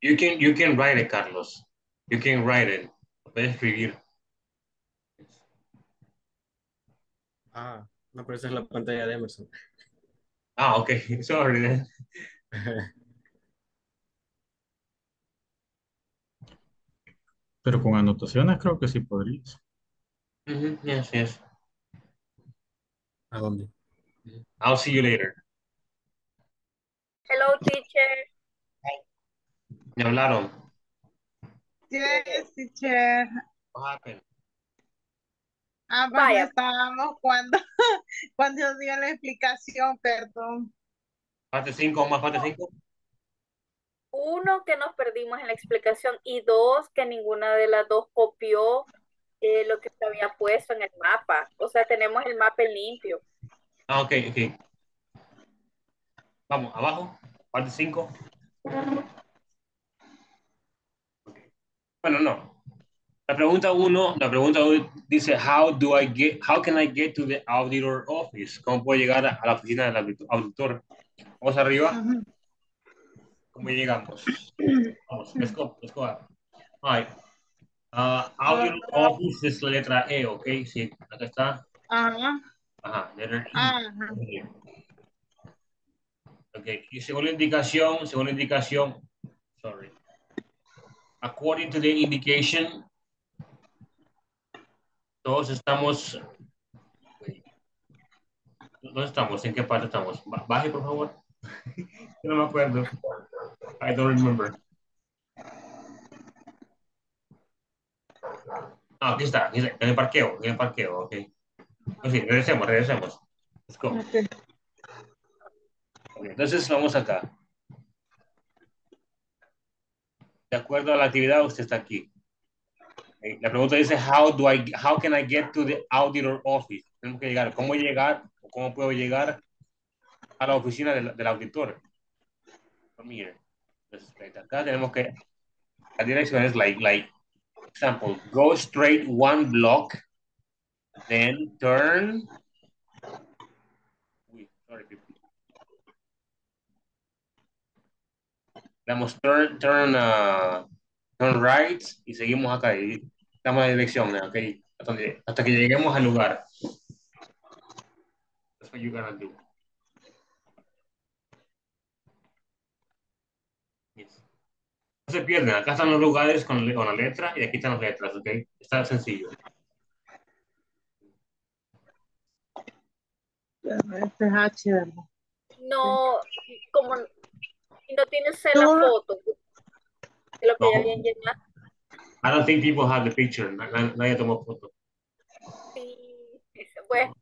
You can, you can write it, Carlos. You can write it. Puedes escribir. Ah, no, pero esa es la pantalla de Emerson. Ah, okay. Sorry then. Pero con anotaciones creo que sí podrías. Mhm, Yes, yes. ¿A dónde? I'll see you later. Hello, teacher. Me hablaron. Yes, teacher. What happened? Ah, pues Vaya. estábamos cuando, cuando dio la explicación, perdón. Parte 5, más parte 5. Uno, que nos perdimos en la explicación y dos, que ninguna de las dos copió eh, lo que se había puesto en el mapa. O sea, tenemos el mapa limpio. Ah, ok, ok. Vamos, abajo. Parte 5. Bueno, no. La pregunta uno, la pregunta uno dice, how do I get, how can I get to the auditor office? ¿Cómo puedo llegar a, la oficina del auditor-? Vamos arriba. ¿Cómo llegamos? Vamos, let's go, let's go. All right. Uh, auditor office es la letra E, ¿ok? Sí, acá está. Ajá, Ajá, letter E. ajá. Ok, y según la indicación, según la indicación, sorry. According to the indication, todos estamos, ¿dónde estamos? ¿En qué parte estamos? Ba- Baje, por favor. Yo no me acuerdo. I don't remember. Ah, aquí está, en el parqueo, en el parqueo, ok. Pues sí, regresemos, regresemos. Let's go. Ok, Entonces vamos acá. De acuerdo a la actividad, usted está aquí. La pregunta dice, how do I, how can I get to the auditor office? Tenemos que llegar, ¿cómo llegar o cómo puedo llegar a la oficina del, del auditor? From here. Entonces, espérate, acá tenemos que, la dirección es like, like, example, go straight one block, then turn, Uy, sorry, people. damos turn, turn, uh, turn right y seguimos acá y damos la dirección. Hasta, donde- hasta que lleguemos al lugar. That's what you're gonna do. No se pierden, acá están los lugares con, con la letra y aquí están las letras, ¿ok? Está sencillo. Este es H, ¿verdad? No, como no tienes la No. foto de lo que ya No. habían llenado. I don't think people have the picture. Na- na- Nadie tomó foto. Sí. Bueno,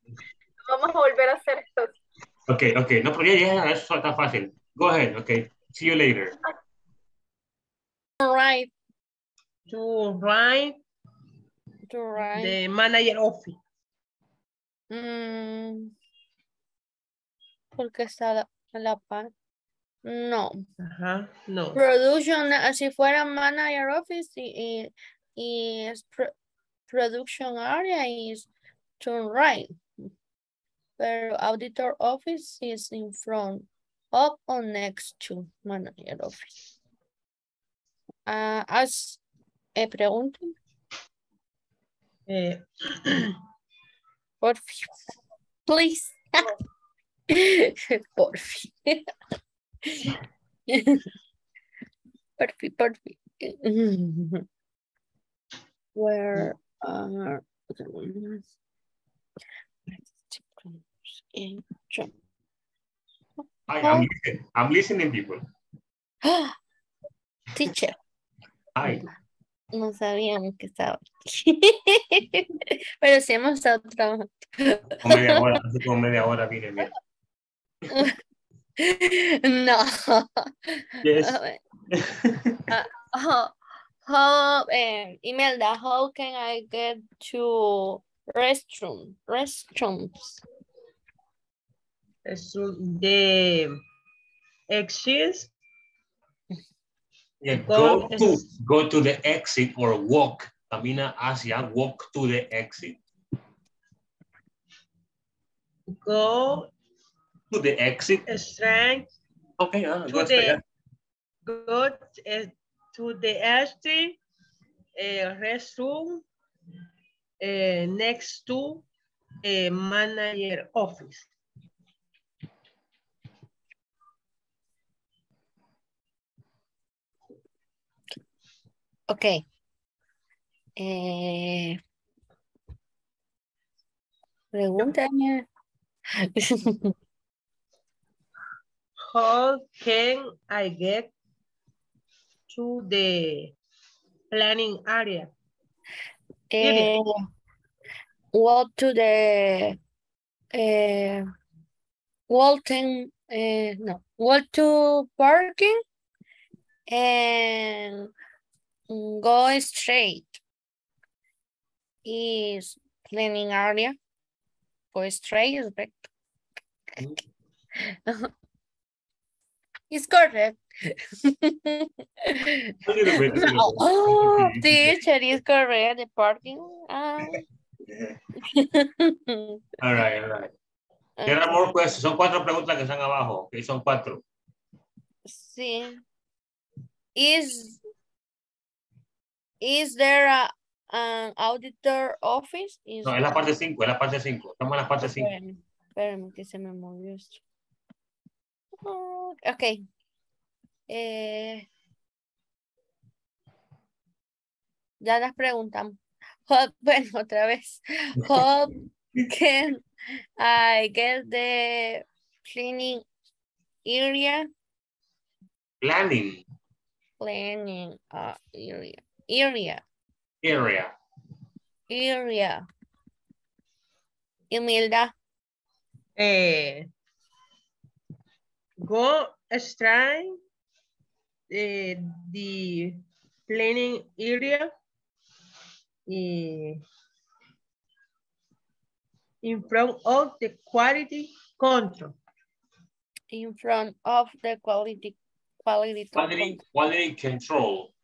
vamos a volver a hacer esto. Ok, ok. No, pero ya, ya, eso está fácil. Go ahead, ok. See you later. All right. To write To right. the manager office. Mm, porque está la, la par. No. Ajá, no. Production, si fuera manager office y, y, y es pro- production area is to right. Pero auditor office is in front of or next to manager office. Ah, as, eh, pregunten. Eh, Por. Please. Por fin. Perfect, perfect. Where are the ones? I, I'm, listening. I'm listening, people. Teacher. Hi. No sabíamos que estaba aquí. Pero sí hemos estado trabajando. Como media hora, hace como media hora vine, mira. No. Yes. Uh, how, how, um, Imelda, how can I get to restroom, restrooms? Restroom, the exist. Yeah, Go go to go to the exit or walk. Camina hacia walk to the exit. Go To the exit. strength Okay, ah, to the go eh, to the exit uh, restroom eh, next to a manager office. Ok. Eh, pregúntame. How can I get to the planning area? Eh, walk to the eh, Walton, eh, no, walk to parking and go straight. Is planning area. Go straight is back. It's correct. bit, bit. Oh, teacher is correct. The parking. ah. All right, all right. There are more questions. Son cuatro preguntas que están abajo. Okay, son cuatro. Sí. Is is there a an auditor office? Is No, es la parte 5, es la parte 5. Estamos en la parte 5. Espérame, espérame que se me movió esto. Ok. Eh, ya las preguntamos. Bueno, otra vez. How can I get the cleaning area? Planning Planning uh, area. Area. area. Area. Imelda. Eh, go straight eh, the planning area eh, in front of the quality control. in front of the quality quality Quality, quality control.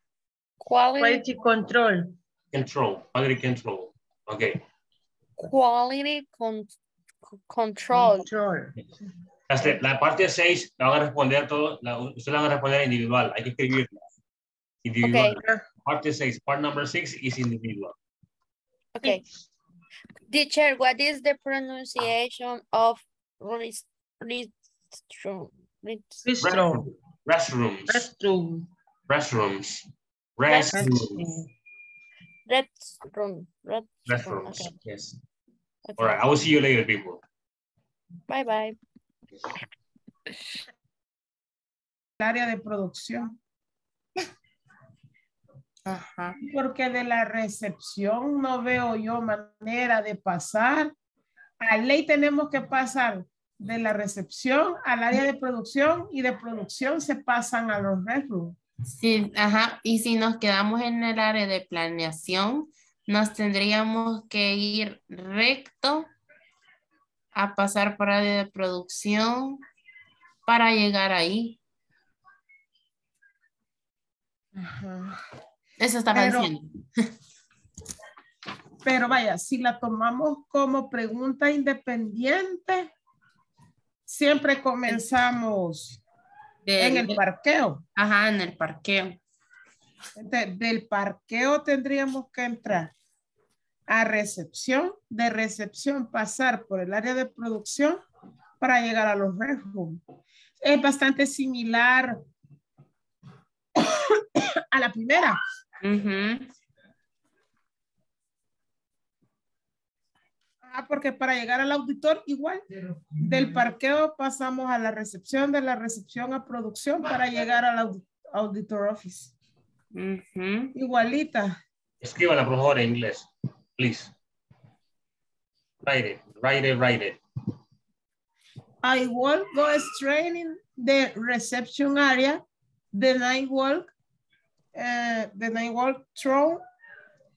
quality Quality control. Control. Quality control. Okay. quality con- control. Hasta la parte 6 la van a responder todos, la, ustedes la van a responder individual. Hay que escribirla. Individual. Parte 6. Part number 6 is individual. Okay. Teacher, what is the pronunciation of rest- restroom? Rest- Restroom. Restrooms. Restroom. Restrooms. Restroom. Restrooms. Restroom. Restroom. Restrooms. Okay. Yes. Okay. All right. I will see you later, people. Bye bye. El área de producción. Ajá. Porque de la recepción no veo yo manera de pasar. A ley tenemos que pasar de la recepción al área de producción y de producción se pasan a los restrooms. Sí, ajá. Y si nos quedamos en el área de planeación, nos tendríamos que ir recto a pasar por área de producción para llegar ahí. Eso estaba Pero- diciendo. Pero vaya, si la tomamos como pregunta independiente, siempre comenzamos en el parqueo. Ajá, en el parqueo. Del parqueo tendríamos que entrar a recepción, de recepción pasar por el área de producción para llegar a los restrooms. Es bastante similar a la primera. Ah, porque para llegar al auditor igual, del parqueo pasamos a la recepción, de la recepción a producción para llegar al audi- auditor office. Igualita. Escríbala, por favor, en inglés. Please. Write it, write it, write it. I will go straight in the reception area, then I walk, uh, then I walk through,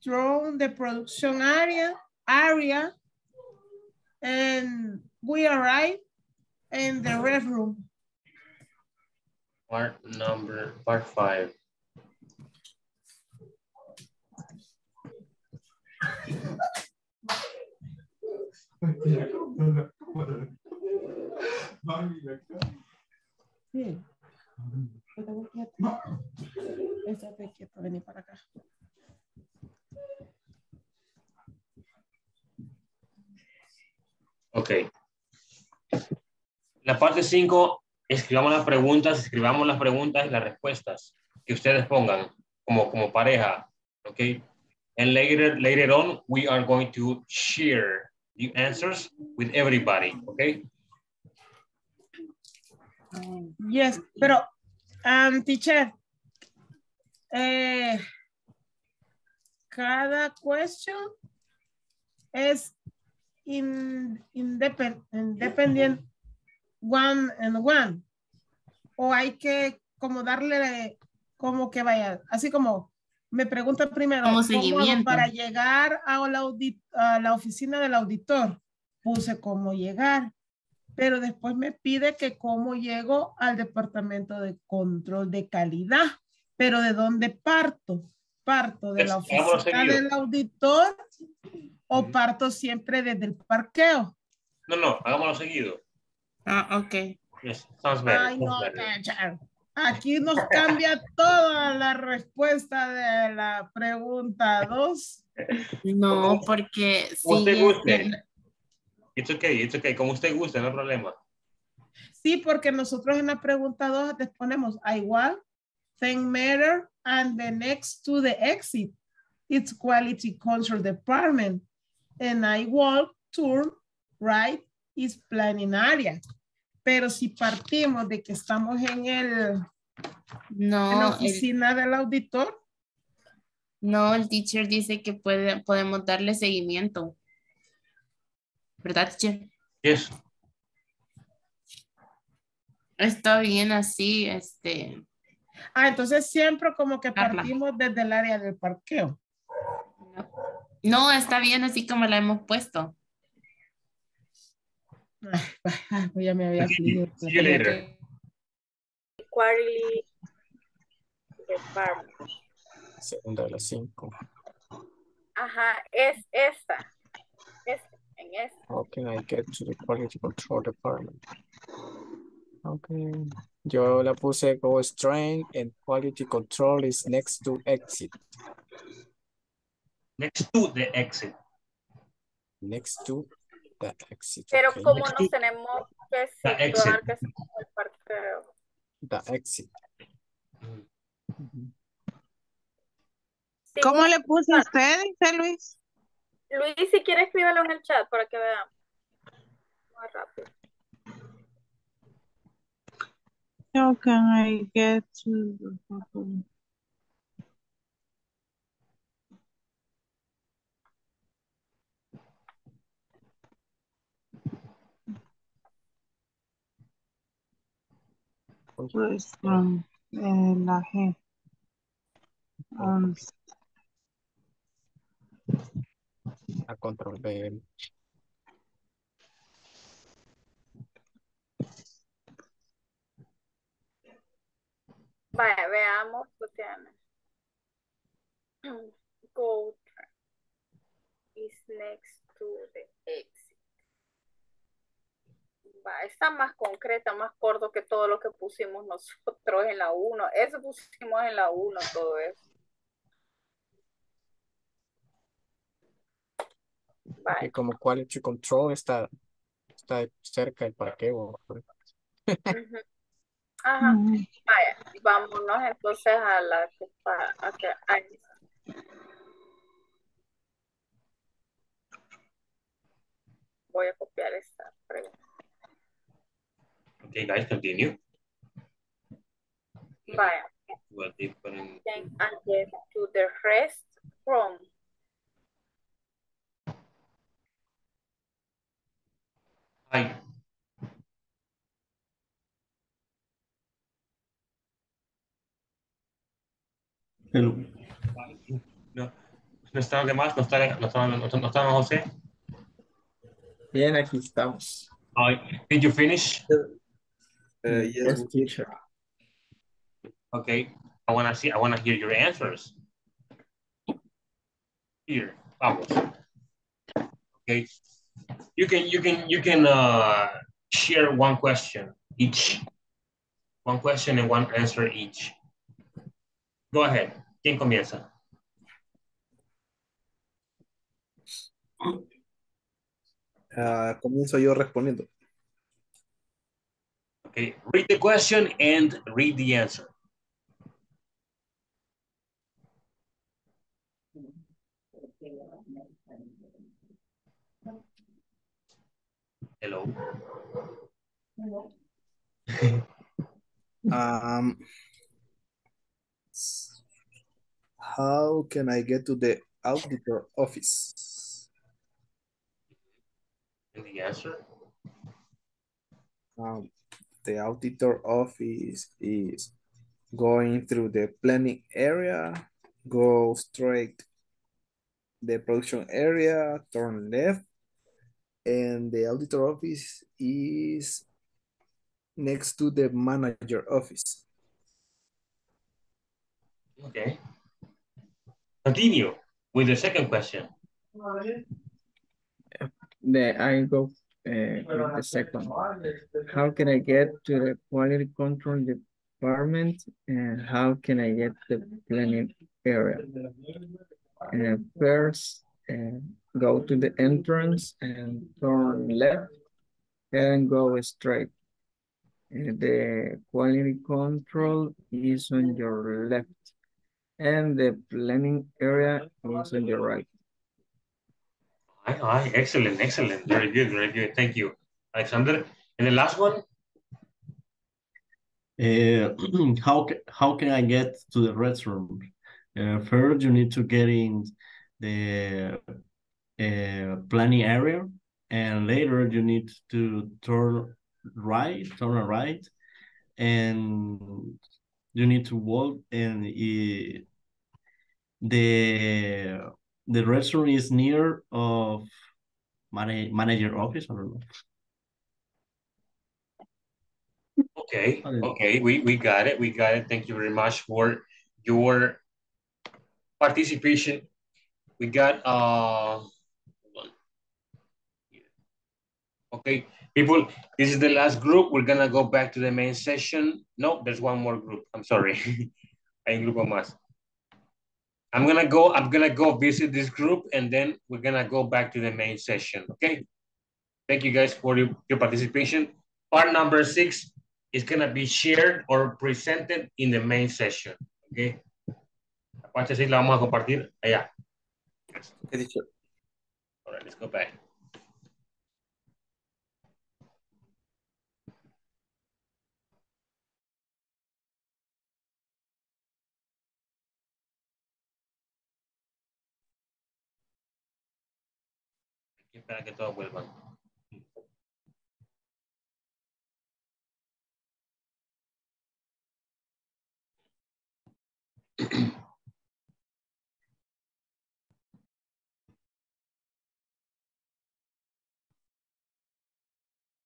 through the production area, area, and we arrive in the red room. Part number, part five. Sí. Quieto. Estate quieto, vení para acá. Ok. La parte 5, escribamos las preguntas, escribamos las preguntas y las respuestas que ustedes pongan como, como pareja. Ok. And later, later on, we are going to share the answers with everybody. Ok. Yes, pero, um, teacher, eh, cada question es in, independ, independiente one and one. O hay que como darle, como que vaya, así como me pregunta primero, Como ¿cómo para llegar a la, audi- a la oficina del auditor? Puse cómo llegar, pero después me pide que cómo llego al departamento de control de calidad. Pero ¿de dónde parto? ¿Parto de la oficina del auditor o parto siempre desde el parqueo? No, no, hagámoslo seguido. Ah, ok. Yes, sounds better. Ay, sounds no, better. Aquí nos cambia toda la respuesta de la pregunta 2. No, porque Como sí, usted guste. este, It's okay, it's okay. Como usted guste, no hay problema. Sí, porque nosotros en la pregunta 2 les ponemos a igual, thing matter, and the next to the exit. It's quality control department. And I walk, turn, right, is planning area. Pero si partimos de que estamos en el en la el, oficina del auditor, no, el teacher dice que puede, podemos darle seguimiento. ¿Verdad, teacher? Yes. Está bien así, este, ah, entonces siempre como que partimos desde el área del parqueo. no, está bien así como la hemos puesto. Ah, ya me había fluido. See you later. Quarterly department. Segunda de las cinco. Ajá, es esta. Es en esta. How can I get to the quality control department? Okay. Yo la puse go straight and quality control is next to exit. Next to the exit. Next to the exit. Pero okay. como nos tenemos que situar que en el parqueo. The exit. Sí, ¿Cómo le puso usted, dice Luis? Luis, si quiere escríbelo en el chat para que vean. Más rápido. How can I get to the Pues, um, eh, la G. Um, A control B. Vaya, veamos lo tiene. Go train is next to the está más concreta, más corto que todo lo que pusimos nosotros en la 1. Eso pusimos en la 1, todo eso. Y como quality control está, está cerca del parqueo. Ajá. Vaya, vámonos entonces a la que para a- voy a copiar esta pregunta. Okay, guys, continue. Vaya. What different Then and to the rest from Hi. Hello. No, no están los demás, no está, no está, no está, no está José. Bien, aquí estamos. Hi. Did you finish? Uh, yes, teacher. Okay. I wanna see. I wanna hear your answers. Here, vamos. Okay. You can you can you can uh, share one question each. One question and one answer each. Go ahead. ¿Quién comienza? Ah, comienzo yo respondiendo. Okay. Read the question and read the answer. Hello. Um, how can I get to the auditor office? And the answer? Um, the auditor office is going through the planning area, go straight the production area, turn left, and the auditor office is next to the manager office. Okay. Continue with the second question. The, I go with the second. How can I get to the quality control department and how can I get the planning area? And first, uh, go to the entrance and turn left and go straight. Uh, the quality control is on your left and the planning area is on your right. Aye, excellent, excellent. Very good, very good. Thank you, Alexander. And the last one? Uh, how how can I get to the restroom? Uh, first, you need to get in the uh, planning area, and later you need to turn right, turn right, and you need to walk. And uh, the the restaurant is near of mana- manager office. I don't know. Okay, okay, we, we got it, we got it. Thank you very much for your participation. We got, uh, okay, people, this is the last group. We're gonna go back to the main session. No, there's one more group. I'm sorry. Hay un grupo más. I'm gonna go, I'm gonna go visit this group and then we're gonna go back to the main session, okay? Thank you guys for your, your participation. Part number six is gonna be shared or presented in the main session, okay? La vamos a compartir allá. All right, let's go back. Hay que todos vuelvan.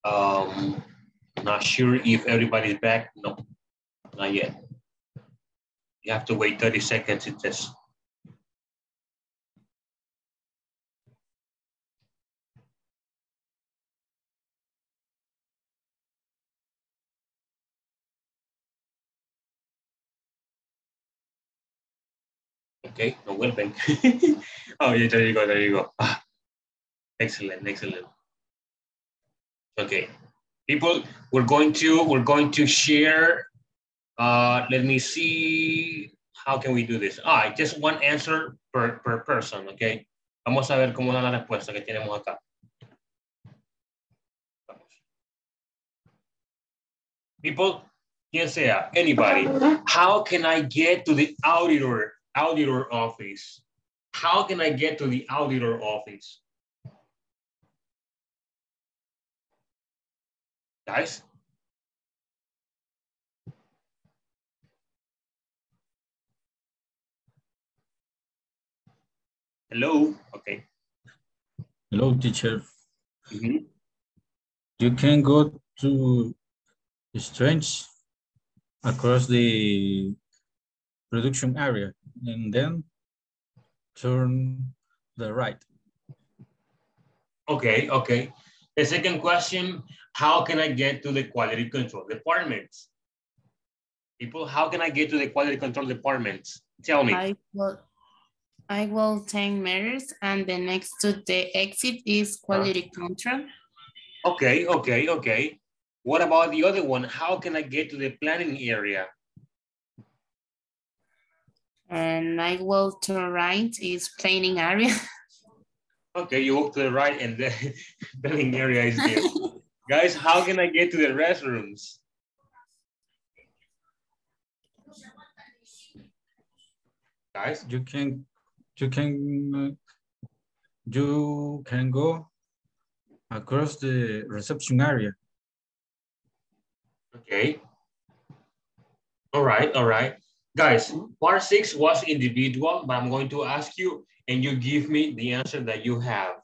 Um, not sure if everybody's back. No, not yet. You have to wait 30 seconds. It says. Okay, no vuelven. oh, yeah, there you go, there you go. Ah, excellent, excellent. Okay, People, we're going to, we're going to share, uh, let me see, how can we do this? Ah, just one answer per, per person, okay? Vamos a ver cómo da la respuesta que tenemos acá. People, quien sea, anybody, how can I get to the auditor, auditor office? How can I get to the auditor office? Guys? Hello, okay. Hello, teacher. Mhm. You can go to strange across the production area and then turn the right. Okay, okay. The second question, how can I get to the quality control department? People, how can I get to the quality control department? Tell me. I will, I will 10 meters and the next to the exit is quality uh-huh. control. Okay, okay, okay. What about the other one? How can I get to the planning area? And I will turn right is planning area. Okay, you walk to the right and the planning area is there. Guys, how can I get to the restrooms? Guys, You can, you can, uh, you can go across the reception area. Okay. All right, all right. Guys, hmm? part six was individual, but I'm going to ask you and you give me the answer that you have.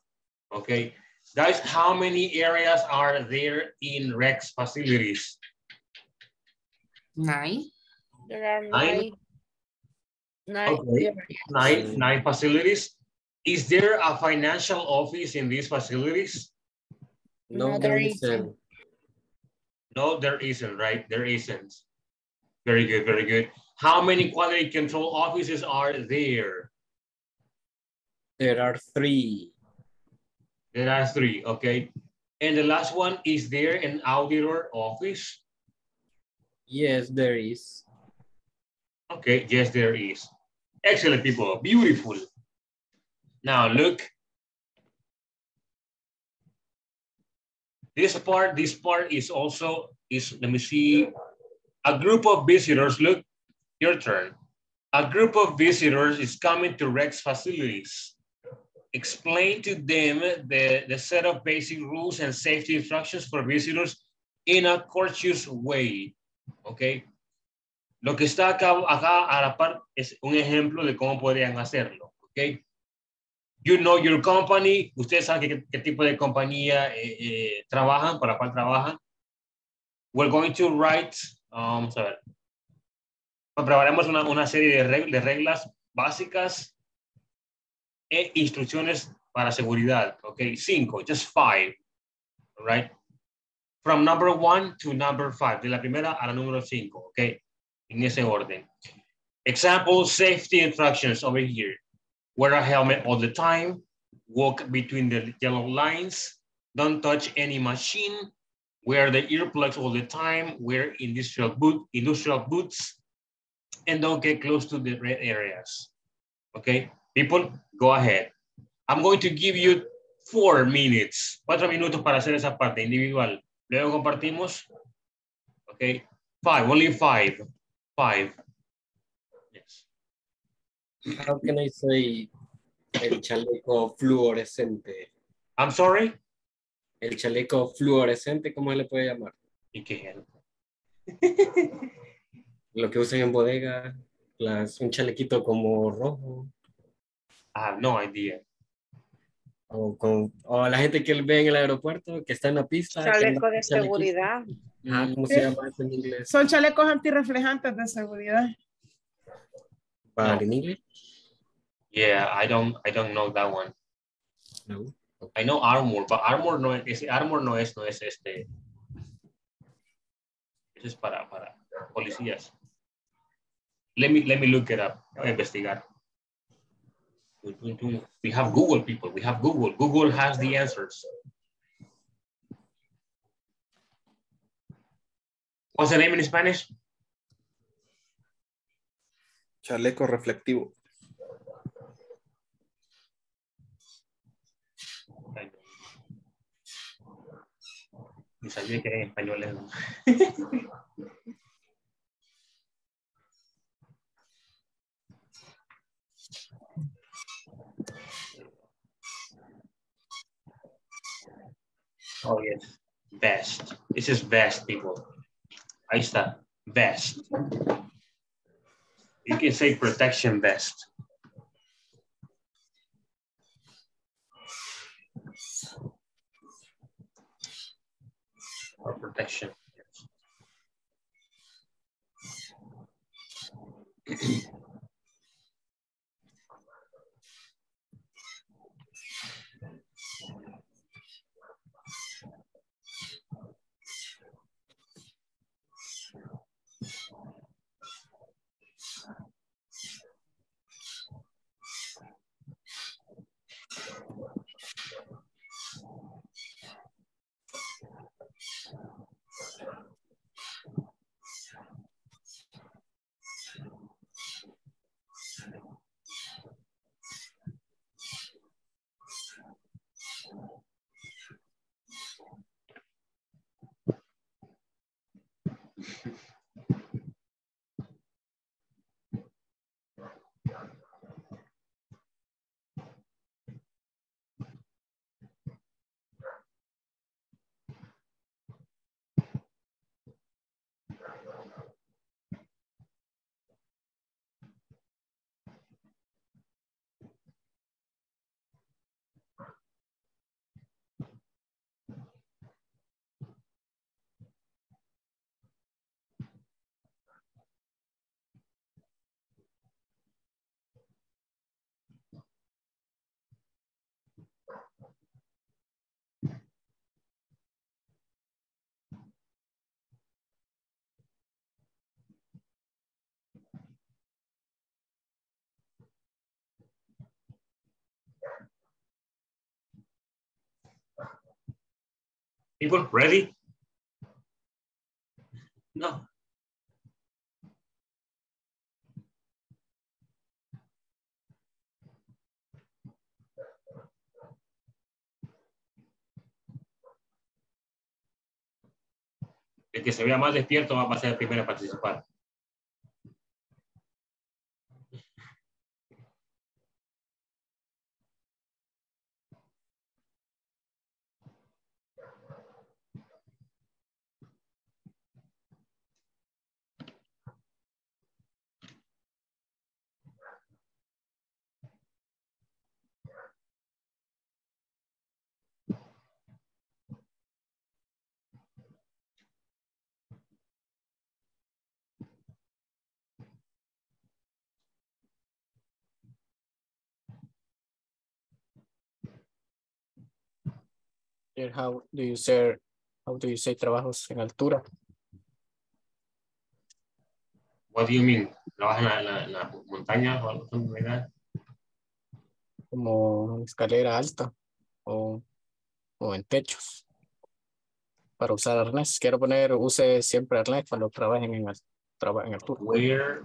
Okay. Guys, how many areas are there in Rex facilities? Nine. There are Nine? nine, nine Okay, nine, nine facilities. Is there a financial office in these facilities? No, there isn't. No, there isn't, right? There isn't. Very good, very good. How many quality control offices are there? There are three. There are three, okay. And the last one, is there an auditor office? Yes, there is. Okay, yes, there is. Excellent, people, beautiful. Now look. This part, this part is also, is, let me see, a group of visitors, look, your turn. A group of visitors is coming to Rex facilities. Explain to them the, the set of basic rules and safety instructions for visitors in a courteous way, okay? Lo que está acá, acá a la par es un ejemplo de cómo podrían hacerlo, ¿ok? You know your company, ustedes saben qué, qué tipo de compañía eh, eh, trabajan, para cuál trabajan. We're going to write, um, vamos a ver, prepararemos una, una serie de, reg de reglas básicas e instrucciones para seguridad, ¿ok? Cinco, just five, right? From number one to number five, de la primera a la número cinco, ¿ok? en ese orden. Example, safety instructions over here. Wear a helmet all the time. Walk between the yellow lines. Don't touch any machine. Wear the earplugs all the time. Wear industrial, industrial boots. And don't get close to the red areas. Okay, people, go ahead. I'm going to give you four minutes. Cuatro minutos para hacer esa parte individual. Luego compartimos. Okay, five, only five. Five. Yes. How can I say el chaleco fluorescente? I'm sorry? El chaleco fluorescente, ¿cómo se le puede llamar? ¿Y qué es? Lo que usan en bodega, las, un chalequito como rojo. I have no idea. O, con, o la gente que ve en el aeropuerto, que está en la pista. Chaleco de chalequito. seguridad. Ah, ¿Cómo se llama eso en inglés? Son chalecos antirreflejantes de seguridad. ¿Para en inglés? Yeah, I don't, I don't know that one. No. I know armor, but armor no es, ese armor no es, no es este. Eso es para, para policías. Let me, let me look it up. Investigar. We have Google, people. We have Google. Google has the answers. What's the name in Spanish? Chaleco reflectivo. Ni sabía que en español. ¿eh? Oh, yes. Vest. This is vest, people. Ahí está. Vest. You can say protection vest. Or protection. People ready? No. El que se vea más despierto va a ser el primero a participar. Here, how do you say, how do you say trabajos en altura? What do you mean? ¿Trabaja en la, en la- en la montaña o algo así. Como escalera alta o, o en techos. Para usar arnés. Quiero poner, use siempre arnés cuando trabajen en, al- traba- en altura. Where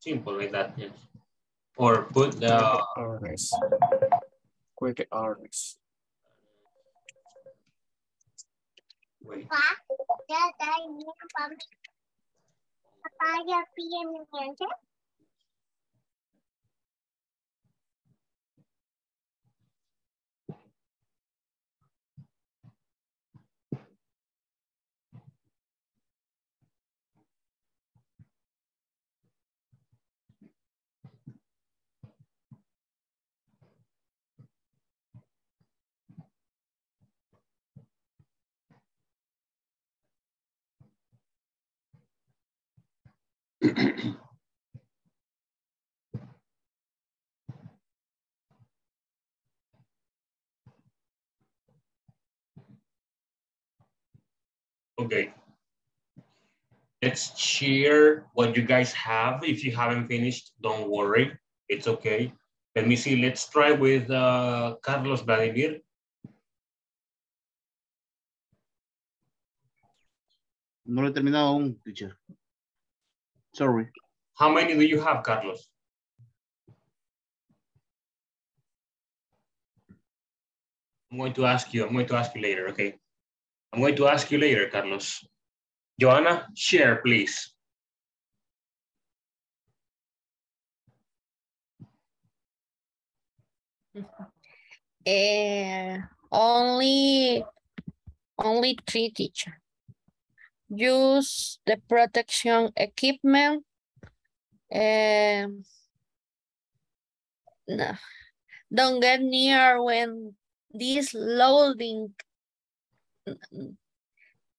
Simple like that, yes. Or put the Arnés. With the arnés. wait, Papaya tiene Okay. Let's share what you guys have. If you haven't finished, don't worry. It's okay. Let me see, let's try with uh, Carlos Vladimir. No lo he terminado aún, teacher. Sorry. How many do you have, Carlos? I'm going to ask you, I'm going to ask you later, okay? I'm going to ask you later, Carlos. Joanna, share, please. Eh, only, only three teacher. Use the protection equipment. Um, no, don't get near when this loading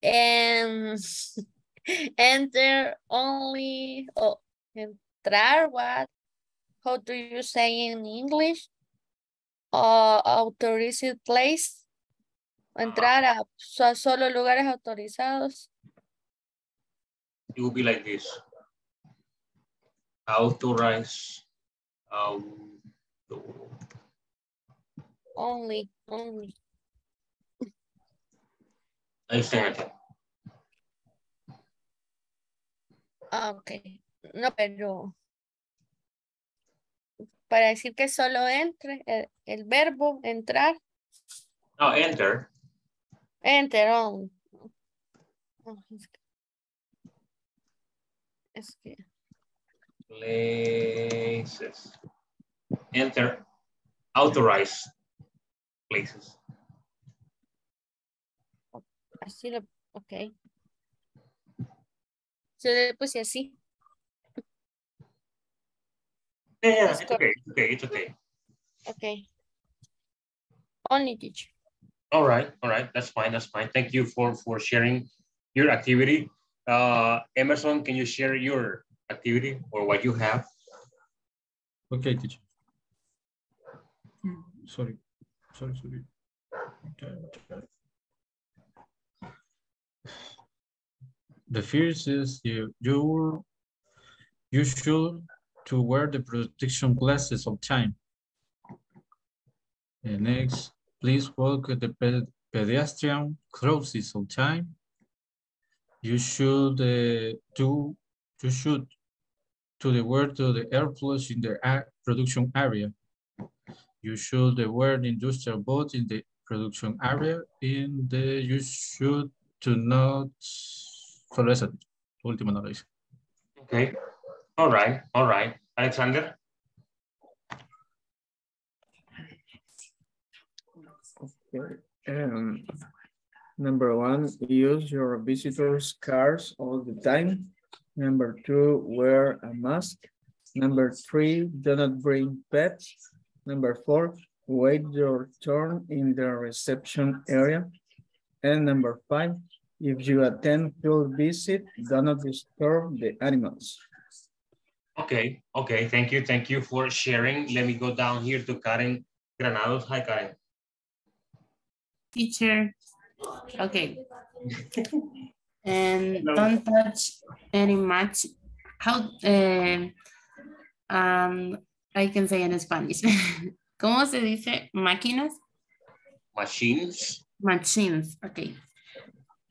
and enter only oh, entrar what? How do you say in English? Uh, authorized place. Entrar a, a solo lugares autorizados It will be like this. Authorize. Um, only only ahí está acá. Ok. No, pero para decir que solo entre el, el verbo entrar, No, enter. enter on. Oh, es que- es que Places. Enter. Authorize places. así lo, ok. Yo le puse así. Yeah, It's it's okay, it's okay, it's okay. Ok. Only teacher. All right, all right, that's fine, that's fine. Thank you for, for sharing your activity. Uh, Emerson, can you share your activity or what you have? Okay, teacher. Sorry, sorry, sorry. The first is you, you, you should to wear the protection glasses all time. And next, please walk the pe- pedestrian crosses all time. You should uh, do, you should to the word to the airflows in the production area. You should wear the industrial boat in the production area. In the, you should to not, solo esa, última no lo hice. Okay, all right, all right. Alexander? Okay. Um, number one, use your visitors' cars all the time. Number two, wear a mask. Number three, do not bring pets. Number four, wait your turn in the reception area. And number five, if you attend field visit, do not disturb the animals. Okay, okay, thank you, thank you for sharing. Let me go down here to Karen Granados. Hi, Karen. Teacher, okay. And don't touch any match. How, eh, um, I can say in Spanish. ¿Cómo se dice máquinas? Machines. Machines, okay.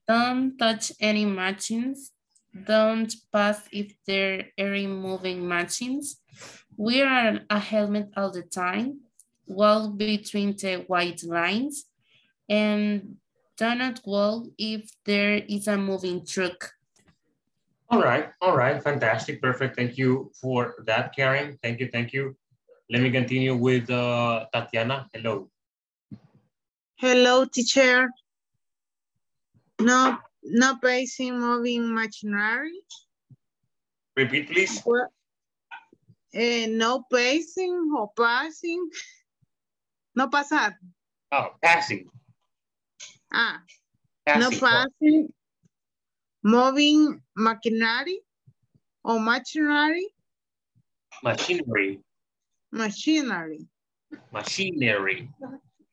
Don't touch any machines. Don't pass if there are any moving machines. Wear a helmet all the time. Walk between the white lines. And do not walk if there is a moving truck. All right, all right, fantastic, perfect. Thank you for that, Karen. Thank you, thank you. Let me continue with uh, Tatiana. Hello. Hello, teacher. No, no passing moving machinery. Repeat, please. Well, eh, no pacing or passing. No pasar. Oh, passing. Ah, no Passing. Moving machinery or machinery. Machinery. Machinery. Machinery.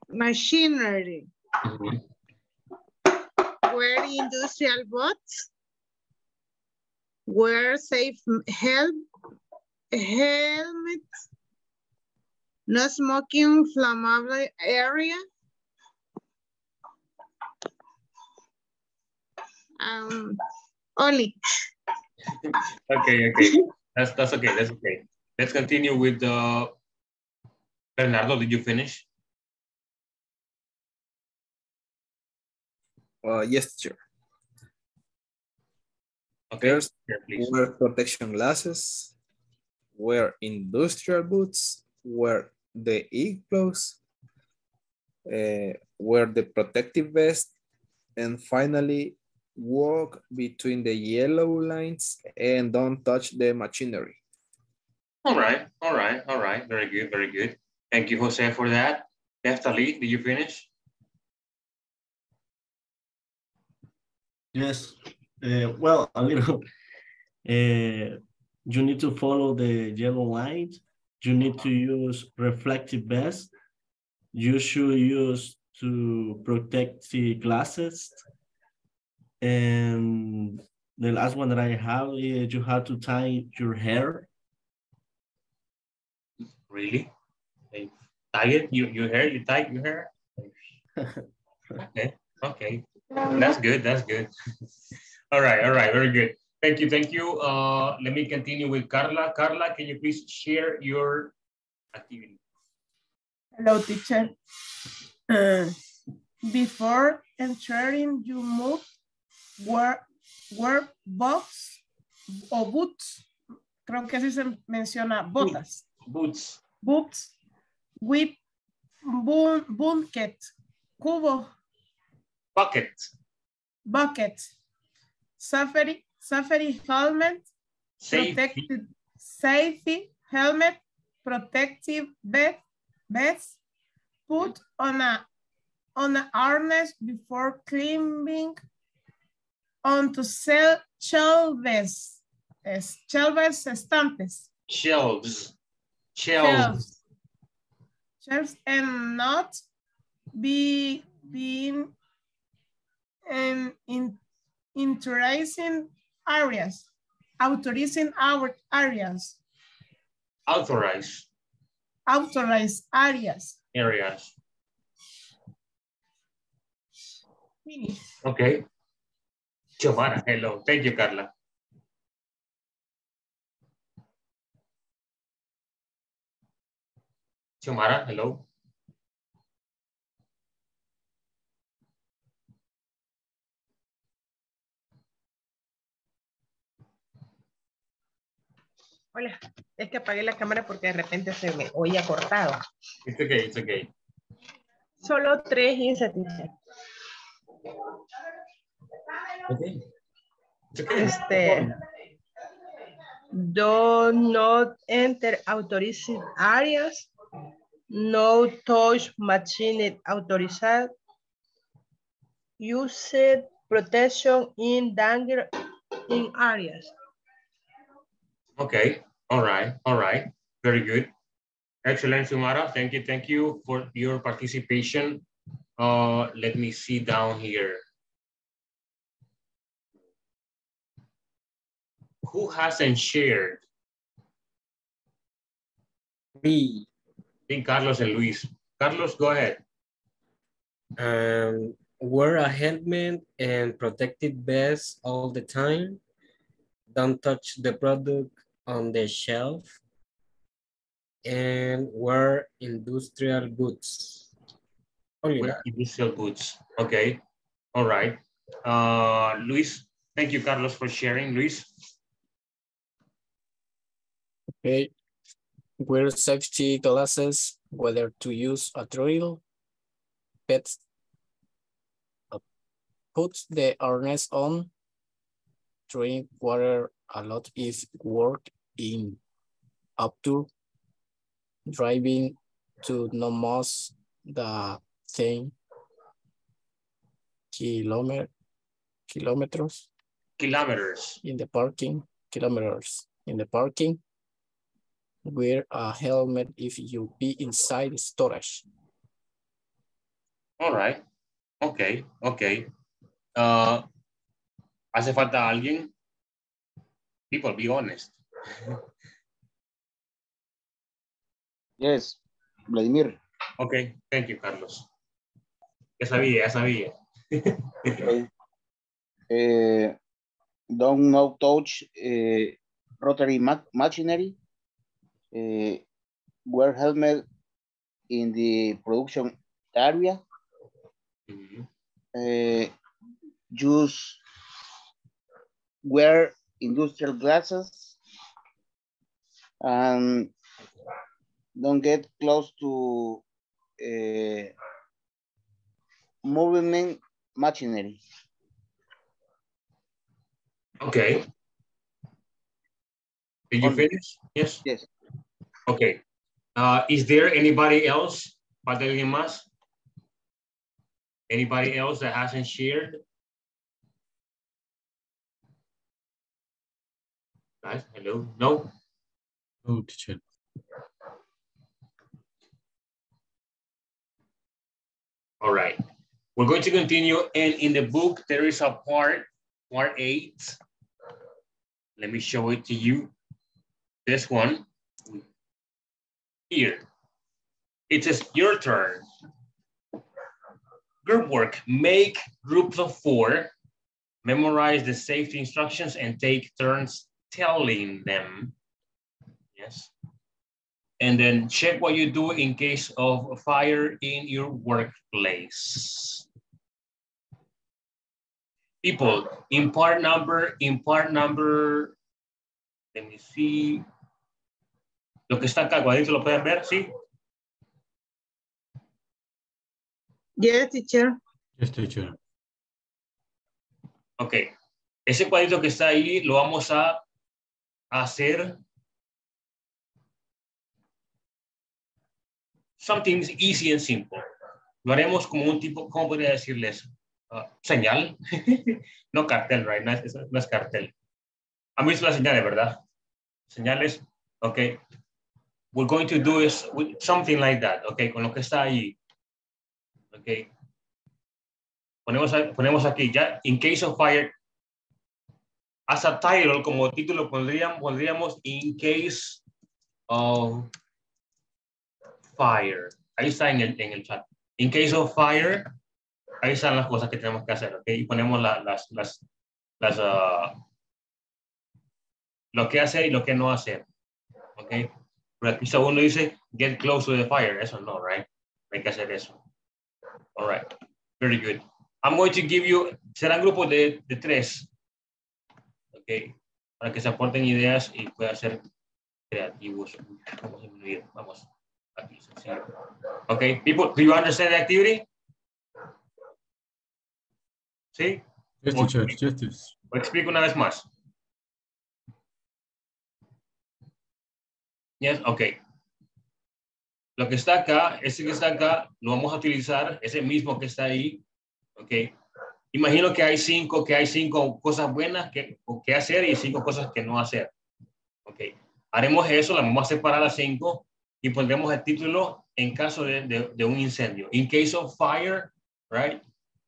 Machinery. Mhm. Wear industrial bots. Wear safe help, helmets. No smoking flammable area. Um, only. Okay, okay. That's that's okay. That's okay. Let's continue with the Bernardo. Did you finish? Uh, yes, teacher. Okay. First, Here, please. wear protection glasses, wear industrial boots, wear the e-gloves, uh, wear the protective vest, and finally, walk between the yellow lines and don't touch the machinery. All right, all right, all right. Very good, very good. Thank you, Jose, for that. Neftali, did you finish? Yes. Uh, well, a little. Uh, you need to follow the yellow line. You need to use reflective vest. You should use to protect the glasses. And the last one that I have is you have to tie your hair. Really? Like, tie it? You, your hair? You tie your hair? Okay, okay. That's good, that's good. All right, all right, very good. Thank you, thank you. Uh, let me continue with Carla. Carla, can you please share your activity? Hello, teacher. Uh, before entering, you move wear, wear box o boots. Creo que así se menciona botas. Boots. Boots with bun bucket, cubo, Bucket. bucket, safety, safety helmet, Safety. protected safety helmet, protective vest, vest, put on a on a harness before climbing onto cell shelves, es- shelves estampes, Shelves. Shelves. shelves, shelves, and not be being in, in interesting areas, authorizing our areas, Authorized authorized areas. areas. Finish. Okay. Xiomara, hello. Thank you, Carla. Xiomara, hello. Hola, es que apagué la cámara porque de repente se me oía cortado. It's okay, it's okay. Solo tres insatisfechos. Okay. Okay. Este, do not enter authorized areas. No touch machine authorized. Use protection in danger in areas. Okay, all right, all right. Very good. Excellent, Xiomara. Thank you, thank you for your participation. Uh, let me see down here. Who hasn't shared? Me. I think Carlos and Luis. Carlos, go ahead. Um, wear a helmet and protective vest all the time. Don't touch the product on the shelf. And wear industrial boots. Only Wear that. industrial boots. Okay, all right. Uh, Luis, thank you, Carlos, for sharing. Luis, Okay. Wear safety glasses, whether to use a drill, pets. uh, Put the harness on. Drink water a lot if work in up to driving to no most the same kilometer kilometers kilometers. in the parking kilometers in the parking wear a helmet if you be inside storage All right. Okay, okay. Uh, ¿Hace falta alguien? People, be honest. Yes. Vladimir. Okay, thank you, Carlos. Ya sabía, ya sabía. Okay. Eh, don't not touch eh, rotary ma machinery. Eh, wear helmet in the production area. Eh, use wear industrial glasses and don't get close to uh, movement machinery. Okay. Did you finish? Yes? Yes. Okay. Uh, is there anybody else? ¿Falta alguien más? Anybody else that hasn't shared? Guys, hello? No? No, teacher. All right. We're going to continue. And in the book, there is a part, part eight. Let me show it to you. This one here. It says your turn. Group work. Make groups of four. Memorize the safety instructions and take turns telling them. Yes. And then check what you do in case of fire in your workplace. People, in part number, in part number, let me see. Lo que está acá, cuadrito, ¿lo pueden ver? Sí. Yes, teacher. Yes, teacher. Ok. Ese cuadrito que está ahí lo vamos a hacer something easy and simple. Lo haremos como un tipo, ¿cómo podría decirles? Uh, señal. no cartel, right? No es, no es cartel. Han visto las señales, ¿verdad? Señales. Ok. We're going to do is something like that. Ok. Con lo que está ahí. Ok. Ponemos, ponemos aquí ya, in case of fire, as a title, como título, pondríamos, pondríamos in case of fire. Ahí está en el, en el chat. In case of fire, ahí están las cosas que tenemos que hacer, ¿ok? Y ponemos la, las, las, las, uh, lo que hacer y lo que no hacer, ¿ok? Pero aquí segundo dice, get close to the fire. Eso no, right? Hay que hacer eso. All right. Very good. I'm going to give you, serán grupos de, de tres. Ok. Para que se aporten ideas y puedan ser creativos. Vamos a incluir. Vamos. Aquí, sencillo. Ok. People, do you understand the activity? ¿Sí? Yes, teacher. Yes, teacher. Lo explico una vez más. Yes, ok. Lo que está acá, ese que está acá, lo vamos a utilizar, ese mismo que está ahí, ok. Imagino que hay cinco, que hay cinco cosas buenas que, que hacer y cinco cosas que no hacer. Ok. Haremos eso, la vamos a separar a cinco y pondremos el título en caso de, de, de un incendio. In case of fire, right?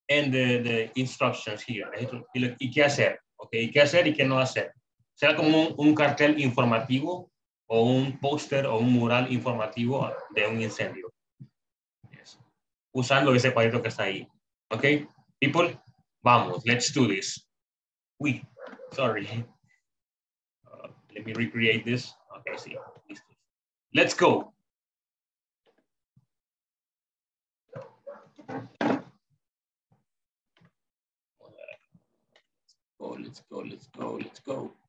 And the, the instructions here. Y, qué hacer, ok. Y qué hacer y qué no hacer. Será como un, un cartel informativo o un póster o un mural informativo de un incendio. Yes. Usando ese cuadrito que está ahí. ¿Ok? People, vamos, let's do this. Uy, sorry. Uh, let me recreate this. Okay, sí. Listo. Let's go. Let's go, let's go, let's go. Oh, ok,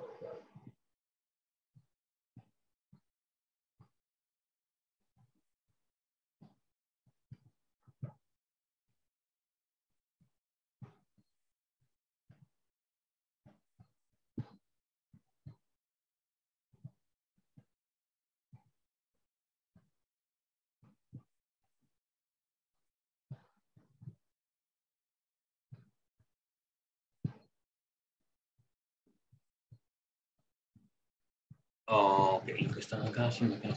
los que están acá son los que no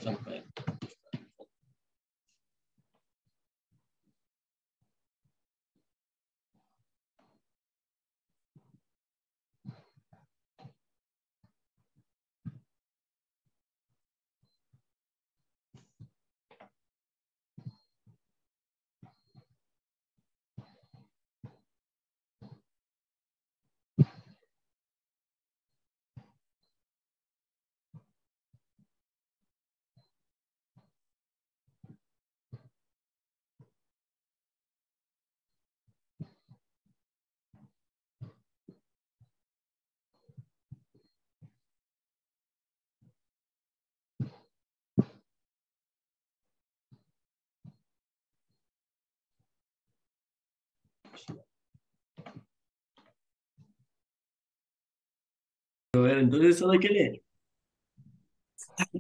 ver, entonces, ¿sabe qué leer?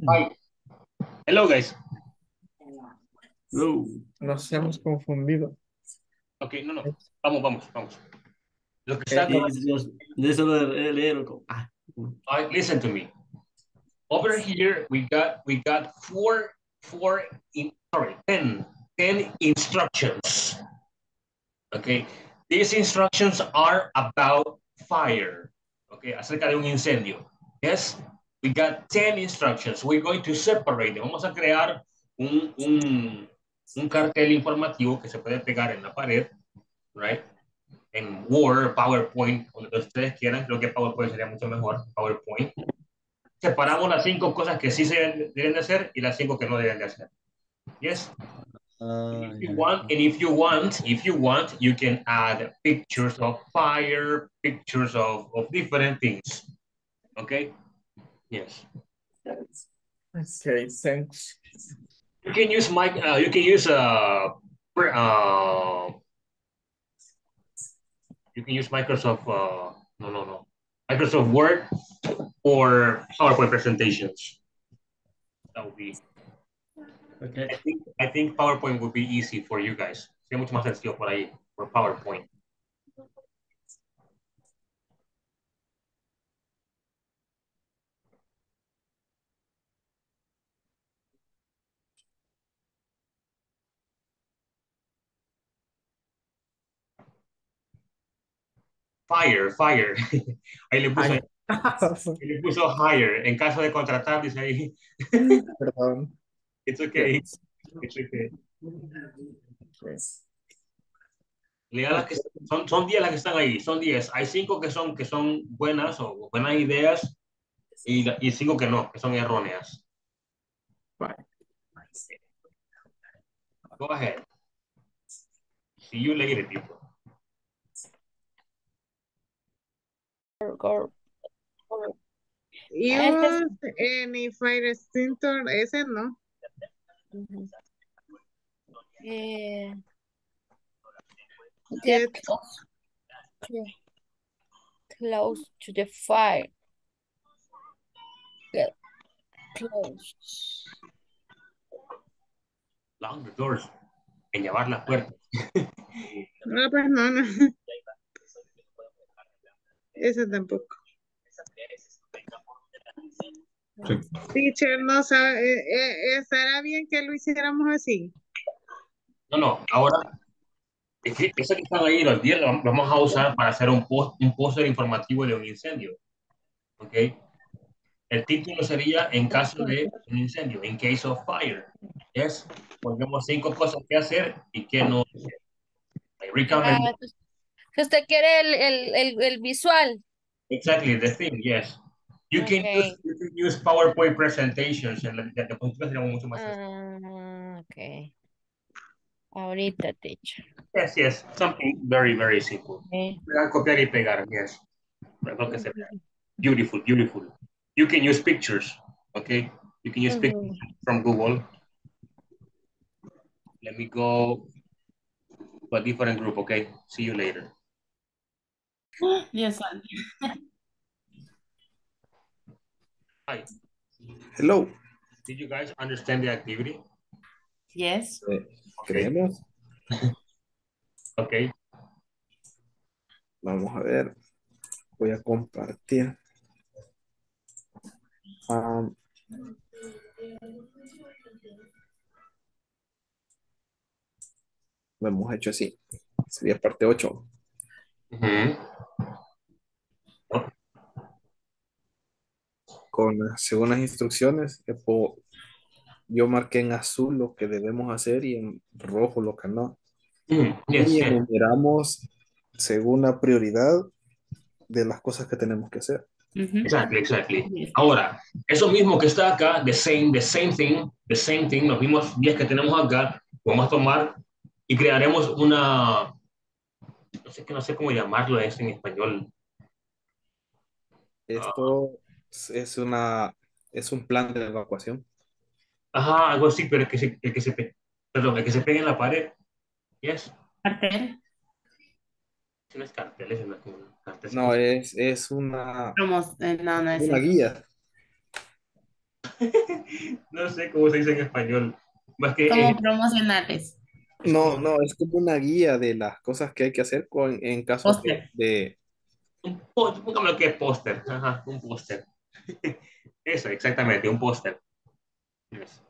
Hi. Hello, guys. No. Nos hemos confundido. Ok, no, no. Vamos, vamos, vamos. Lo que Eh, está es just- de eso leer. Ah, All right, listen to me. Over here, we got we got four four in sorry ten ten instructions. Okay, these instructions are about fire. Okay, acerca de un incendio. Yes, we got ten instructions. We're going to separate them. Vamos a crear un un un cartel informativo que se puede pegar en la pared, right? en Word, PowerPoint, que ustedes quieran, creo que PowerPoint sería mucho mejor, PowerPoint. Separamos las cinco cosas que sí se deben de hacer y las cinco que no deben de hacer. Yes? If you want, and if you want, if you want, you can add pictures of fire, pictures of, of different things. Okay? Yes. Okay, thanks. You can use mic, uh, you can use uh, pr- uh, you can use Microsoft, uh, no, no, no, Microsoft Word or PowerPoint presentations. That would be. Okay. I think, I think PowerPoint would be easy for you guys. Sería mucho más sencillo por ahí, por PowerPoint. Fire, fire. Ahí le puso, ahí le puso hire. En caso de contratar, dice ahí. Perdón. It's okay. It's okay. Lea las que son, son 10 las que están ahí, son 10. Hay 5 que son, que son buenas o buenas ideas y, y 5 que no, que son erróneas. Go ahead. See you later, people. Use any fire extinguisher, ese no. Eh, Get close, cl- close to the fire. Get close. Lock the doors. En llevar las puertas. No, pues no, no. Ese tampoco. Teacher, no sabe, eh, eh, ¿estará bien que lo hiciéramos así? No, no, ahora, es que eso que están ahí, los 10 lo vamos a usar para hacer un post, un póster informativo de un incendio. ¿Ok? El título sería en caso de un incendio, in case of fire. Yes, ponemos cinco cosas que hacer y que no hacer. I recommend Ah, usted quiere el, el, el, el visual. exactly the thing, yes. You can Okay. use, you can use PowerPoint presentations and la la diapositiva sería mucho más sencillo. Ah, ok. Ahorita, teacher. Yes, yes, something very, very simple. Okay. Pegar, Copiar y pegar, yes. Para lo que se vea. Beautiful, beautiful. You can use pictures, okay? You can use pictures from Google. Let me go to a different group, okay? See you later. Yes, Andy. Hi. Hello. Did you guys understand the activity? Yes. Eh, Creemos. Okay. Vamos a ver. Voy a compartir. Am, lo hemos hecho así. Sería parte 8. Con según las instrucciones, po- yo marqué en azul lo que debemos hacer y en rojo lo que no. yes, y yes. enumeramos según la prioridad de las cosas que tenemos que hacer. Exactly, exactly. Ahora, eso mismo que está acá, the same, the same thing, the same thing, los mismos 10 que tenemos acá, vamos a tomar y crearemos una, no sé, que no sé cómo llamarlo esto en español. Esto es una es un plan de evacuación. Ajá, algo así, pero el que se, el que se, pe- perdón, el que se pegue en la pared. Yes. Cartel. No, es, es una, Promos- eh, no, no es una eso. guía. No sé cómo se dice en español. Más que Como eh, promocionales. No, no, es como una guía de las cosas que hay que hacer con, en caso de, Póster. de- po- póngame lo que es póster. Ajá, un póster. Eso, exactamente, un póster. Yes.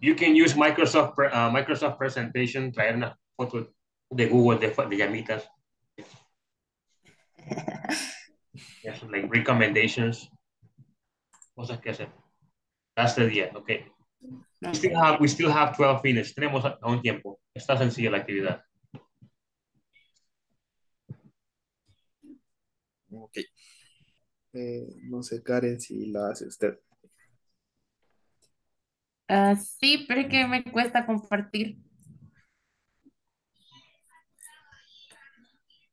You can use Microsoft, uh, Microsoft Presentation, traer una foto de Google de, de llamitas. Yes, like recommendations. Cosas que hacer. That's the idea, okay. We still have, we still have 12 minutes. Tenemos aún tiempo. Está sencilla la actividad. Ok. Eh, no sé, Karen, si la hace usted. Ah, sí, pero es que me cuesta compartir.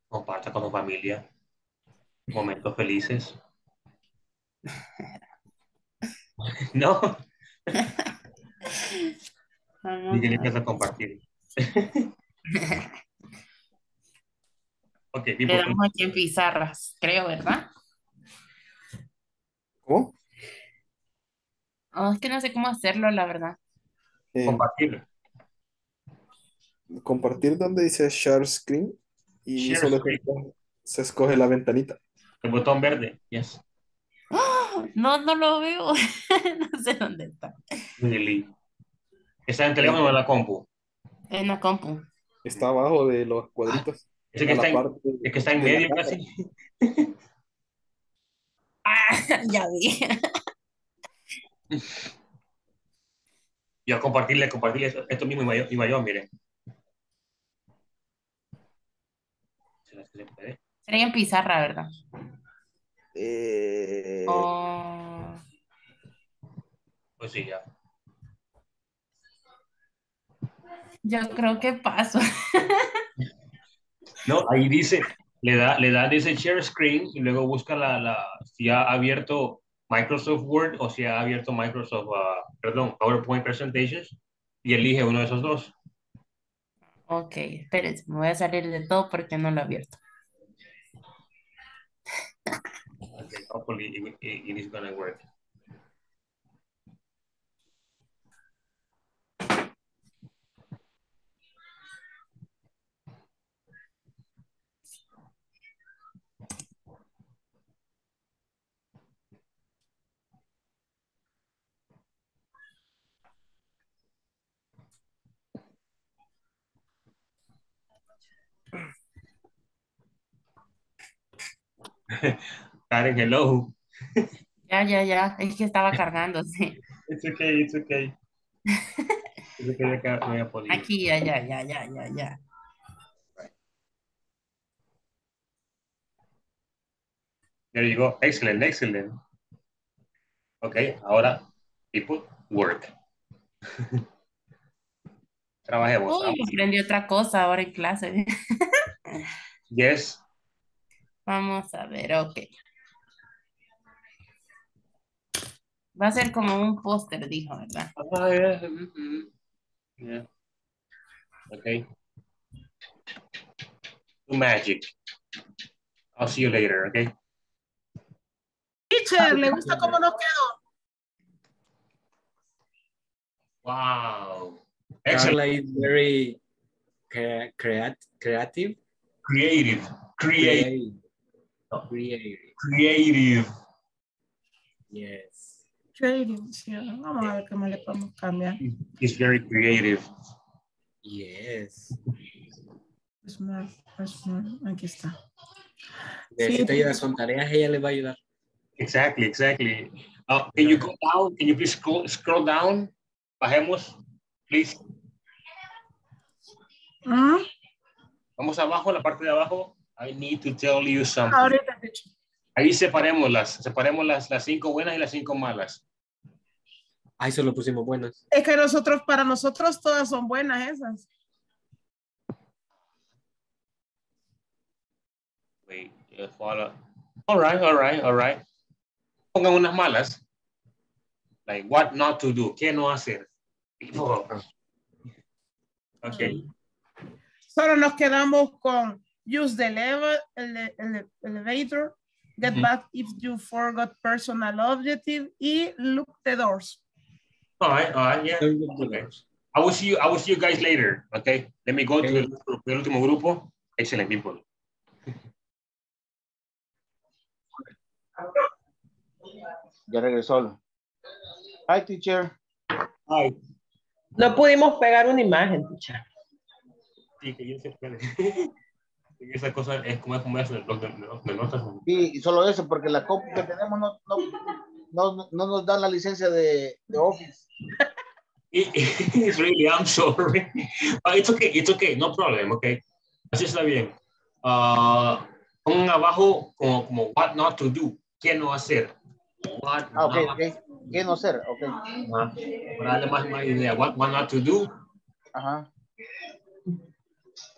Comparta con tu familia. Momentos felices. No, ni que le a- empieza a compartir. Ok, Le people, damos aquí en pizarras, creo, ¿verdad? ¿Cómo? Oh, es que no sé cómo hacerlo, la verdad. Eh, compartir. compartir donde dice share screen y Share solo se screen. escoge, se escoge la ventanita. El botón verde, yes. ¡Ah! No, no lo veo. No sé dónde está. Really. ¿Está en el teléfono o en la compu? En la compu. Está abajo de los cuadritos. Ese que a la está en, parte el que está en de la medio cámara. casi. Ah, ya vi. Yo compartirle, compartirle esto, esto mismo y mayor, y mayor, mire. ¿Será que se puede? Sería en pizarra, ¿verdad? Eh, Oh, Pues sí, ya. yo creo que paso. No, ahí dice, le da, le da, dice share screen y luego busca la, la, si ha abierto Microsoft Word o si ha abierto Microsoft, ah, perdón, PowerPoint Presentations y elige uno de esos dos. Ok, espérense, me voy a salir de todo porque no lo he abierto. Okay, hopefully it, it, it is gonna work. Karen, hello. Ya, ya, ya. Es que estaba cargando, sí. It's okay, it's okay. It's okay, acá voy a poner. Aquí, ya, ya, ya, ya, ya, ya. There you go. Excellent, excellent. Ok, ahora people work. Trabajemos. Uy, aprendí otra cosa ahora en clase. Yes. Vamos a ver, ok. Va a ser como un póster, dijo, ¿verdad? Ah, yeah. mhm. Yeah. Okay. Do magic. I'll see you later, okay? Teacher, ¿le gusta cómo nos quedó? Wow. Carla Excellent. is very crea- creat creative. Creative. Creative. Creative. Creative. Yes. Creative, sí, Vamos a ver más le podemos cambiar. He's very creative. Yes. Smart, smart, aquí está. Necesita ayuda con tareas, ella le va a ayudar. Exactly, exactly. Uh, can you go down? Can you please scroll, scroll down? Bajemos, please. ¿Mm? Vamos abajo, la parte de abajo. I need to tell you something. Ahorita, teacher. Ahí separemos las, separemos las, las cinco buenas y las cinco malas. Ahí solo pusimos buenas. Es que nosotros, para nosotros todas son buenas esas. Wait, follow. All right, all right, all right. Pongan unas malas. Like what not to do. ¿Qué no hacer? Okay. Solo nos quedamos con use the level, ele, ele, elevator, get back if you forgot personal objective, y look the doors. All right, all right, yeah. Okay. I will see you, I will see you guys later, okay? Let me go to the, el último grupo. Excellent people. Ya regresó. Hi, teacher. Hi. No pudimos pegar una imagen, teacher. Sí, que yo se puede. Esa cosa es como es como es el blog de, de notas. Y, y solo eso, porque la copia que tenemos no, no, no, no nos dan la licencia de, de Office. It's really, I'm sorry. But it's okay, it's okay, no problem, okay. Así está bien. Uh, pongan abajo como, como what not to do, qué no hacer. What Ah, ok, not- ok. ¿Qué no hacer? Ok. Ajá. Para darle más, más idea, what, what not to do, Ajá.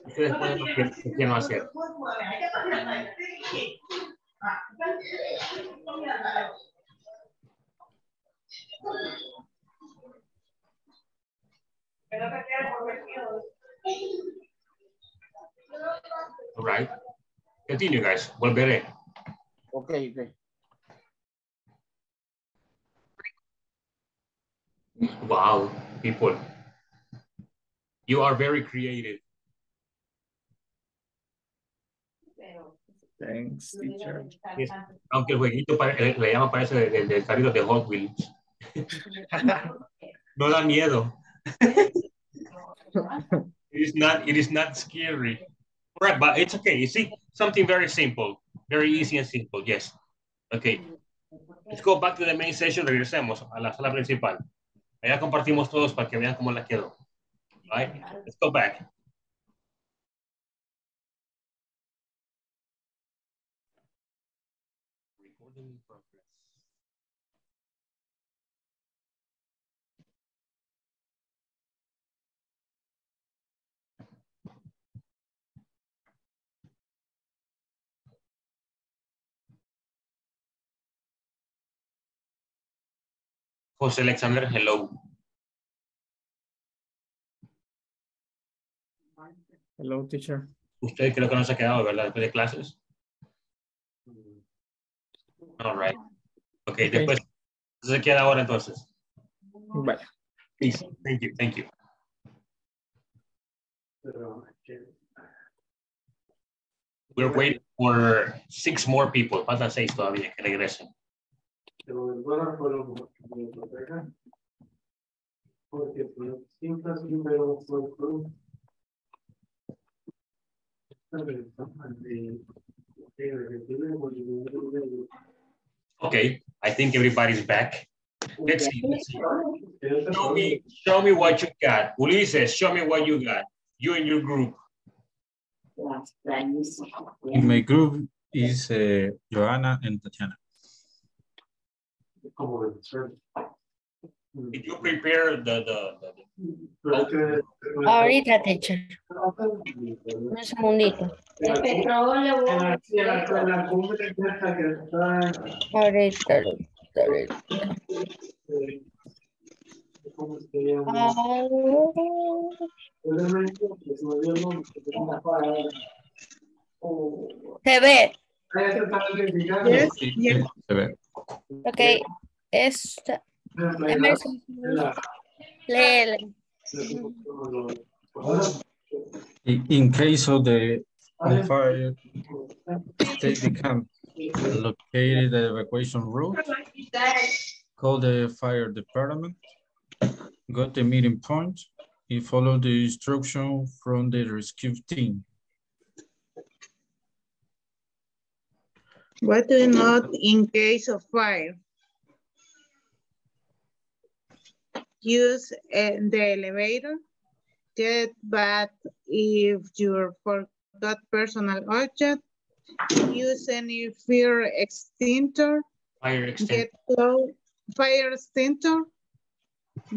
Ustedes ponen lo que, hacer. All right. Continue, guys. Volveré. Ok, ok. Wow, people. You are very creative. Thanks, teacher. Yes. Aunque el jueguito le llama parece de- de- del carrito de Hot Wheels. no da miedo. it is not. It is not scary. Right, but it's okay. You see, something very simple, very easy and simple. Yes. Okay. Let's go back to the main session. Regresemos a la sala principal. Allá compartimos todos para que vean cómo la quedó. Right? Let's go back. José Alexander, hello. Hello, teacher. Usted creo que no se ha quedado, ¿verdad? Después de clases. All right. Okay, Okay. después se queda ahora entonces. Vale. Thank you, thank you. We're waiting for six more people. Faltan seis todavía que regresen. Okay, I think everybody's back. Let's see, let's see. Show me, show me what you got. Ulises, show me what you got. You and your group. In my group is uh, Joanna and Tatiana. Did you prepare the, the, the- Ahorita, teacher. Un segundito. Ahorita, ahorita, ahorita. Se ve. Yes, Sí, yes. se ve. Ok. Esta. Emerson. Léele. In in case of the, the fire, state the camp located the evacuation route, call the fire department, go to meeting point, and follow the instruction from the rescue team. What do you note in case of fire? Use the elevator. Get but if you forgot personal object. Use any fire extinguisher. fire extent? Get close, fire extinguisher.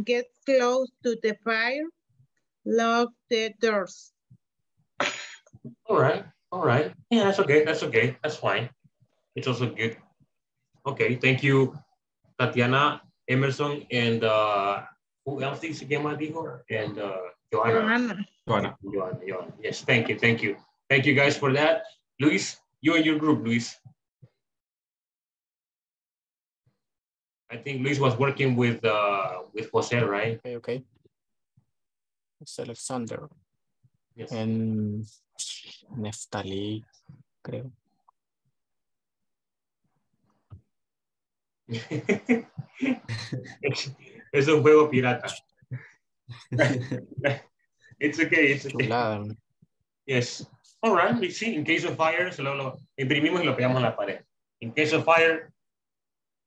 Get close to the fire. Lock the doors. All right, all right. Yeah, that's okay, that's okay, that's fine. It's also good. Okay, thank you, Tatiana, Emerson, and uh, who else did you get my dijo? And uh, Joanna. Joanna. Joanna. Joanna, Joanna. Yes, thank you, thank you. Thank you guys for that. Luis, you and your group, Luis. I think Luis was working with uh, with Jose, right? Okay, okay. It's Alexander. Yes. And Neftali, creo. es, es un juego pirata. it's okay, it's okay. Chulada. Yes. All right, we see, in case of fire, se lo, lo imprimimos y lo pegamos en la pared. In case of fire,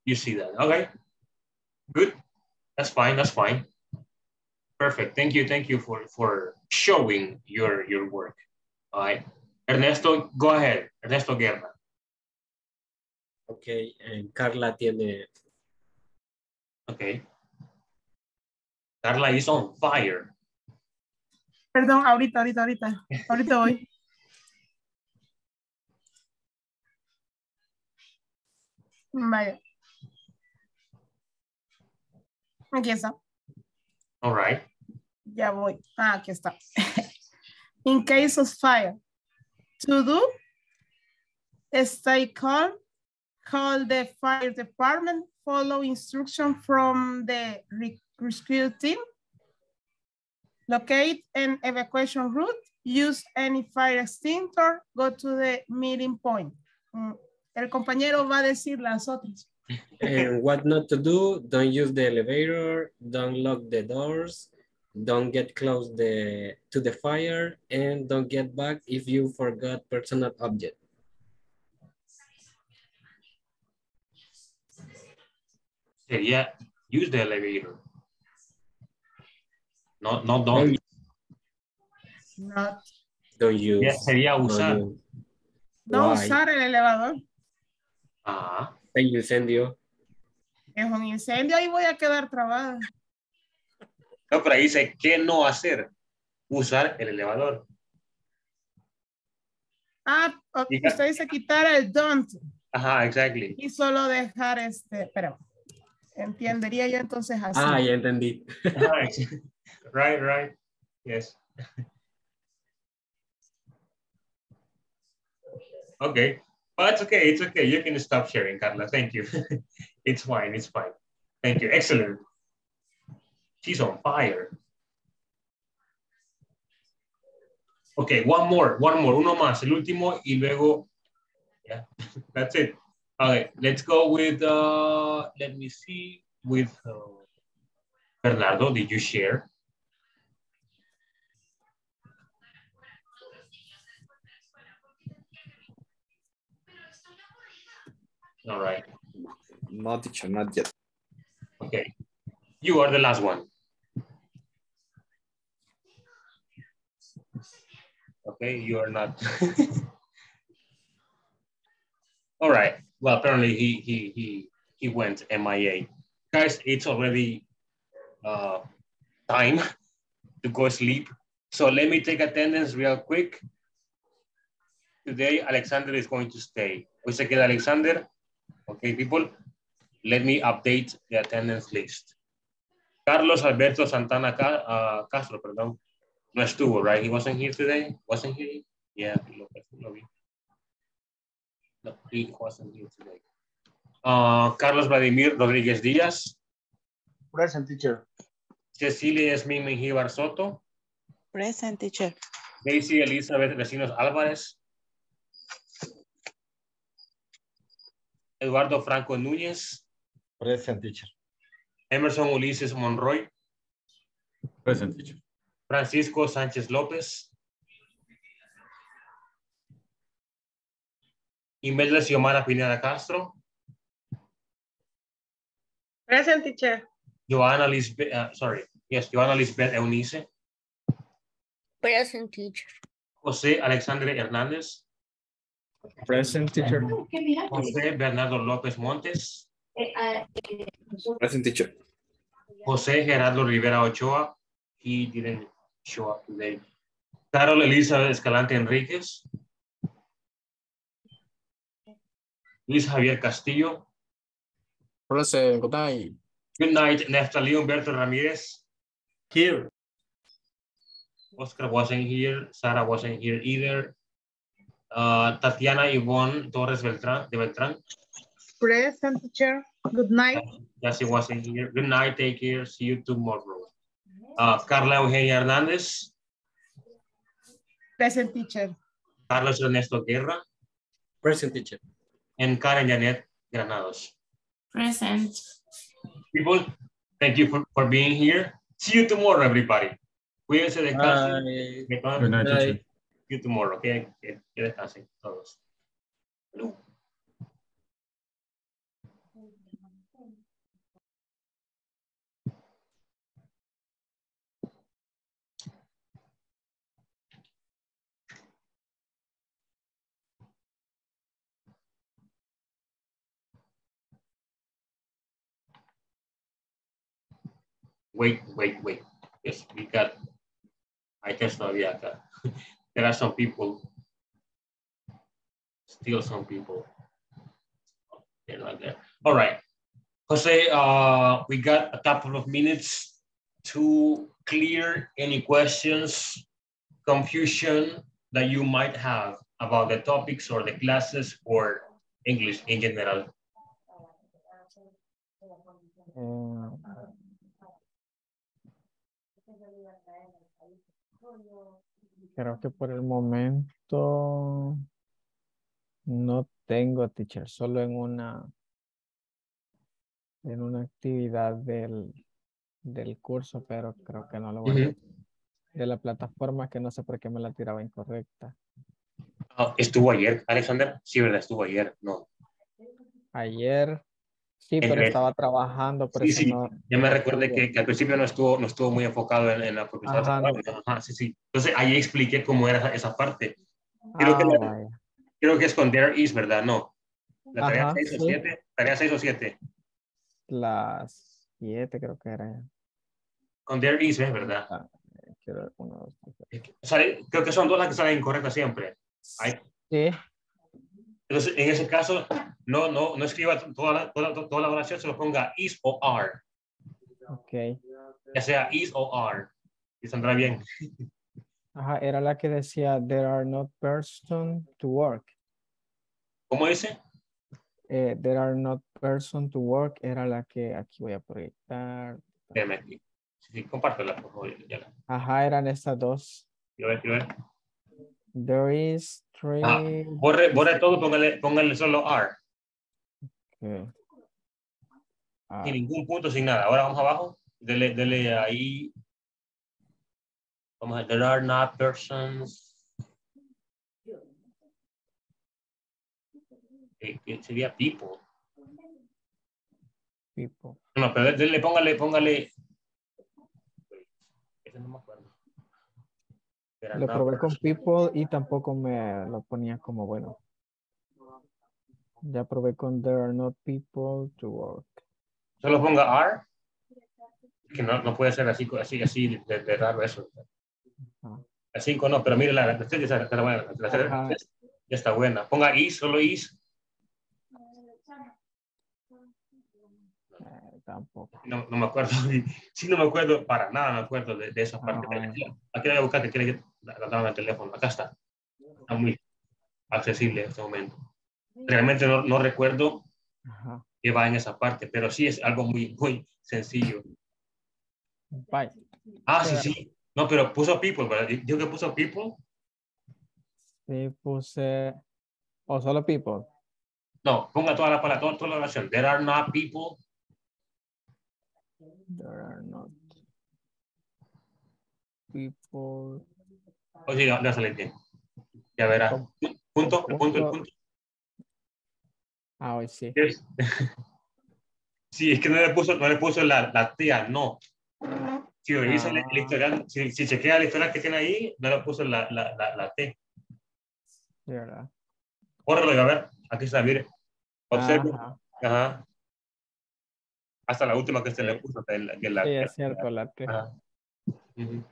you see that. Okay. Good. That's fine, that's fine. Perfect. Thank you, thank you for, for showing your, your work. All right. Ernesto, go ahead. Ernesto Guerra. Ok, eh, Carla tiene, Okay. Carla is on fire. Perdón, ahorita, ahorita, ahorita. Ahorita voy. Vaya. Aquí está. All right. Ya voy. Ah, aquí está. In case of fire. To do, stay calm, call the fire department, follow instruction from the rescue team, locate an evacuation route, use any fire extinguisher, go to the meeting point. Mm, El compañero va a decir las otras. and what not to do, don't use the elevator, don't lock the doors, don't get close the, to the fire, and don't get back if you forgot personal object. Sería use the elevator. No, no, don't. No, Don't use. Yeah, sería usar. no Why? usar el elevador. Ah, Hay incendio. Es un incendio, ahí voy a quedar trabada. no, pero ahí dice, ¿qué no hacer? Usar el elevador. Ah, usted dice quitar el don't Ajá, exactly. y solo dejar este, pero entendería yo entonces así. Ah, ya entendí. Right, right. Yes. Okay, but it's okay, it's okay. You can stop sharing, Carla. Thank you. it's fine, it's fine. Thank you. Excellent. She's on fire. Okay, one more, one more, uno más, el último y luego, yeah, that's it. Okay, let's go with, uh, let me see, with uh, Bernardo, did you share? All right, No, teacher, not yet. okay. You are the last one. Okay, you are not. All right, well, apparently he, he, he, he went MIA. Guys, it's already uh, time to go sleep. So let me take attendance real quick. Today, Alexander is going to stay. Se queda Alexander. Okay, people, let me update the attendance list. Carlos Alberto Santana uh, Castro, perdón, no estuvo, right? He wasn't here today? Wasn't he? Yeah, lo, lo vi. No, he wasn't here today. Uh, Carlos Vladimir Rodríguez Díaz. Present teacher. Cecilia Esmin Mengíbar Soto. Present teacher. Daisy Elizabeth Vecinos Álvarez. Eduardo Franco Núñez. Present teacher. Emerson Ulises Monroy. Present teacher. Francisco Sánchez López. Imelda Xiomara Pineda Castro. Present teacher. Joana Lisbeth, uh, sorry, yes, Joana Lisbeth Eunice. Present teacher. José Alexandre Hernández. Present teacher. José Bernardo López Montes. Present teacher. José Gerardo Rivera Ochoa. He didn't show up today. Carol Elizabeth Escalante Enríquez. Luis Javier Castillo. Present, good night. Good night, Neftali Humberto Ramirez. Here. Oscar wasn't here. Sarah wasn't here either. Uh, Tatiana Ivonne Torres Beltrán, de Beltrán. Present teacher. Good night. Yes, she was in here. Good night, take care, see you tomorrow. Uh, Carla Eugenia Hernández, Present teacher. Carlos Ernesto Guerra, Present teacher. and Karen Janet Granados. Present. People, thank you for, for being here. See you tomorrow, everybody. Cuídense, descansen. Bye. Que Good night, Bye. teacher. You tomorrow, okay? Que, que descansen todos. Wait, wait, wait. Yes, we got, I guess todavía acá. There are some people, still some people. They're not there. All right. Jose, uh, we got a couple of minutes to clear any questions, confusion that you might have about the topics or the classes or English in general. Eh, creo que por el momento no tengo teacher, solo en una en una actividad del, del curso, pero creo que no lo voy a Ujú. de la plataforma que no sé por qué me la tiraba incorrecta. Ah, estuvo ayer, Alexander. Sí, verdad, estuvo ayer. No. Ayer sí, pero Entre- estaba trabajando, por Sí, sí. no. Ya me pude. que, que al principio no estuvo, no estuvo muy enfocado en, en la profesora. Ajá, no. Ajá, sí, sí. Entonces ahí expliqué cómo era esa, esa parte. Creo, Ah, que la- creo que es con there is, ¿verdad? No. La tarea Ajá, 6 o sí. 7. Tarea 6 o 7. Las siete creo que era. Con there is, ¿ves? ¿verdad? Ah, quiero uno, dos, tres, cuatro. O sea, creo que son dos las que salen incorrectas siempre. Ahí. Sí, Entonces, en ese caso, no, no, no escriba toda la, toda, toda la oración, se lo ponga is o are. ok. Ya sea is o are. Y saldrá bien. Ajá, era la que decía, there are not person to work. ¿Cómo dice? Eh, there are not person to work era la que aquí voy a proyectar. Déjame aquí. Sí, compártela, por favor. Ajá, eran estas dos. quiero ver, quiero ver. There is three. Ah, borre, borre todo, póngale, póngale solo are. Ok. Ah, Sin ningún punto, sin nada. Ahora vamos abajo. Dele, dele ahí. Vamos a ver. There are not persons. Eh, eh, sería people. people. No, pero dele, póngale, póngale. Ese no me acuerdo. Lo probé con people y tampoco me lo ponía como bueno. Ya probé con there are not people to work. Solo ponga are. Que no, no puede ser así, así, así de, de raro eso. Ajá. La 5 no, pero mire la, la, tercera ya está buena. La ya está buena. Ponga is, solo is. Eh, tampoco. No, no me acuerdo. Sí, no me acuerdo para nada, me acuerdo de, de esa parte. Ah. Aquí la voy a buscar que quiere que en el teléfono. Acá está. Está muy accesible en este momento. Realmente no, no recuerdo Ajá. qué va en esa parte, pero sí es algo muy, muy sencillo. Bye. Ah, sí, Pero- sí. No, pero puso people, ¿verdad? Yo que puso people. Sí, puse. O solo people. No, ponga toda la palabra, toda, toda la oración. There are not people. There are not people. O sí, ya, ya sale bien. Ya verá. Punto, el punto, el punto. Ah, hoy sí. Es- Sí, es que no le puso, no le puso la, la tía, no. Si revisa el, el historial, si, si chequea el historial que tiene ahí, no le puso la, la, la, la T. Sí, ¿verdad? Córrelo y a ver, aquí está, mire. Observe. Ajá. Ajá. Hasta la última que se le puso. Que la, que Sí, es cierto, la T. Ajá. Ujú.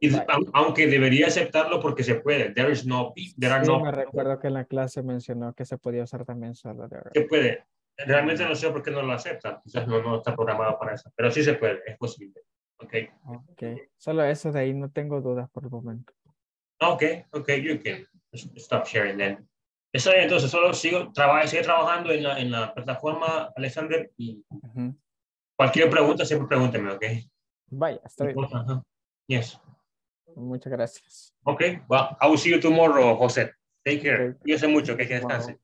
Y aunque debería aceptarlo porque se puede. There is no, there are Sí, no me recuerdo que en la clase mencionó que se podía usar también solo se puede. Realmente no sé por qué no lo acepta. Quizás no, no está programado para eso. Pero sí se puede, es posible. Ok. Ok. Solo eso de ahí no tengo dudas por el momento. Ok, ok, you can. stop sharing then. Eso es, entonces solo sigo, trabajo, sigue trabajando en la, en la plataforma, Alexander, y Ujú. cualquier pregunta siempre pregúnteme, ¿ok? Vaya, está bien. Yes. Muchas gracias. Okay, well, I will see you tomorrow, Jose. Take care. Cuídese mucho, que descanse.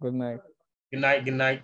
Good night. Good night, good night.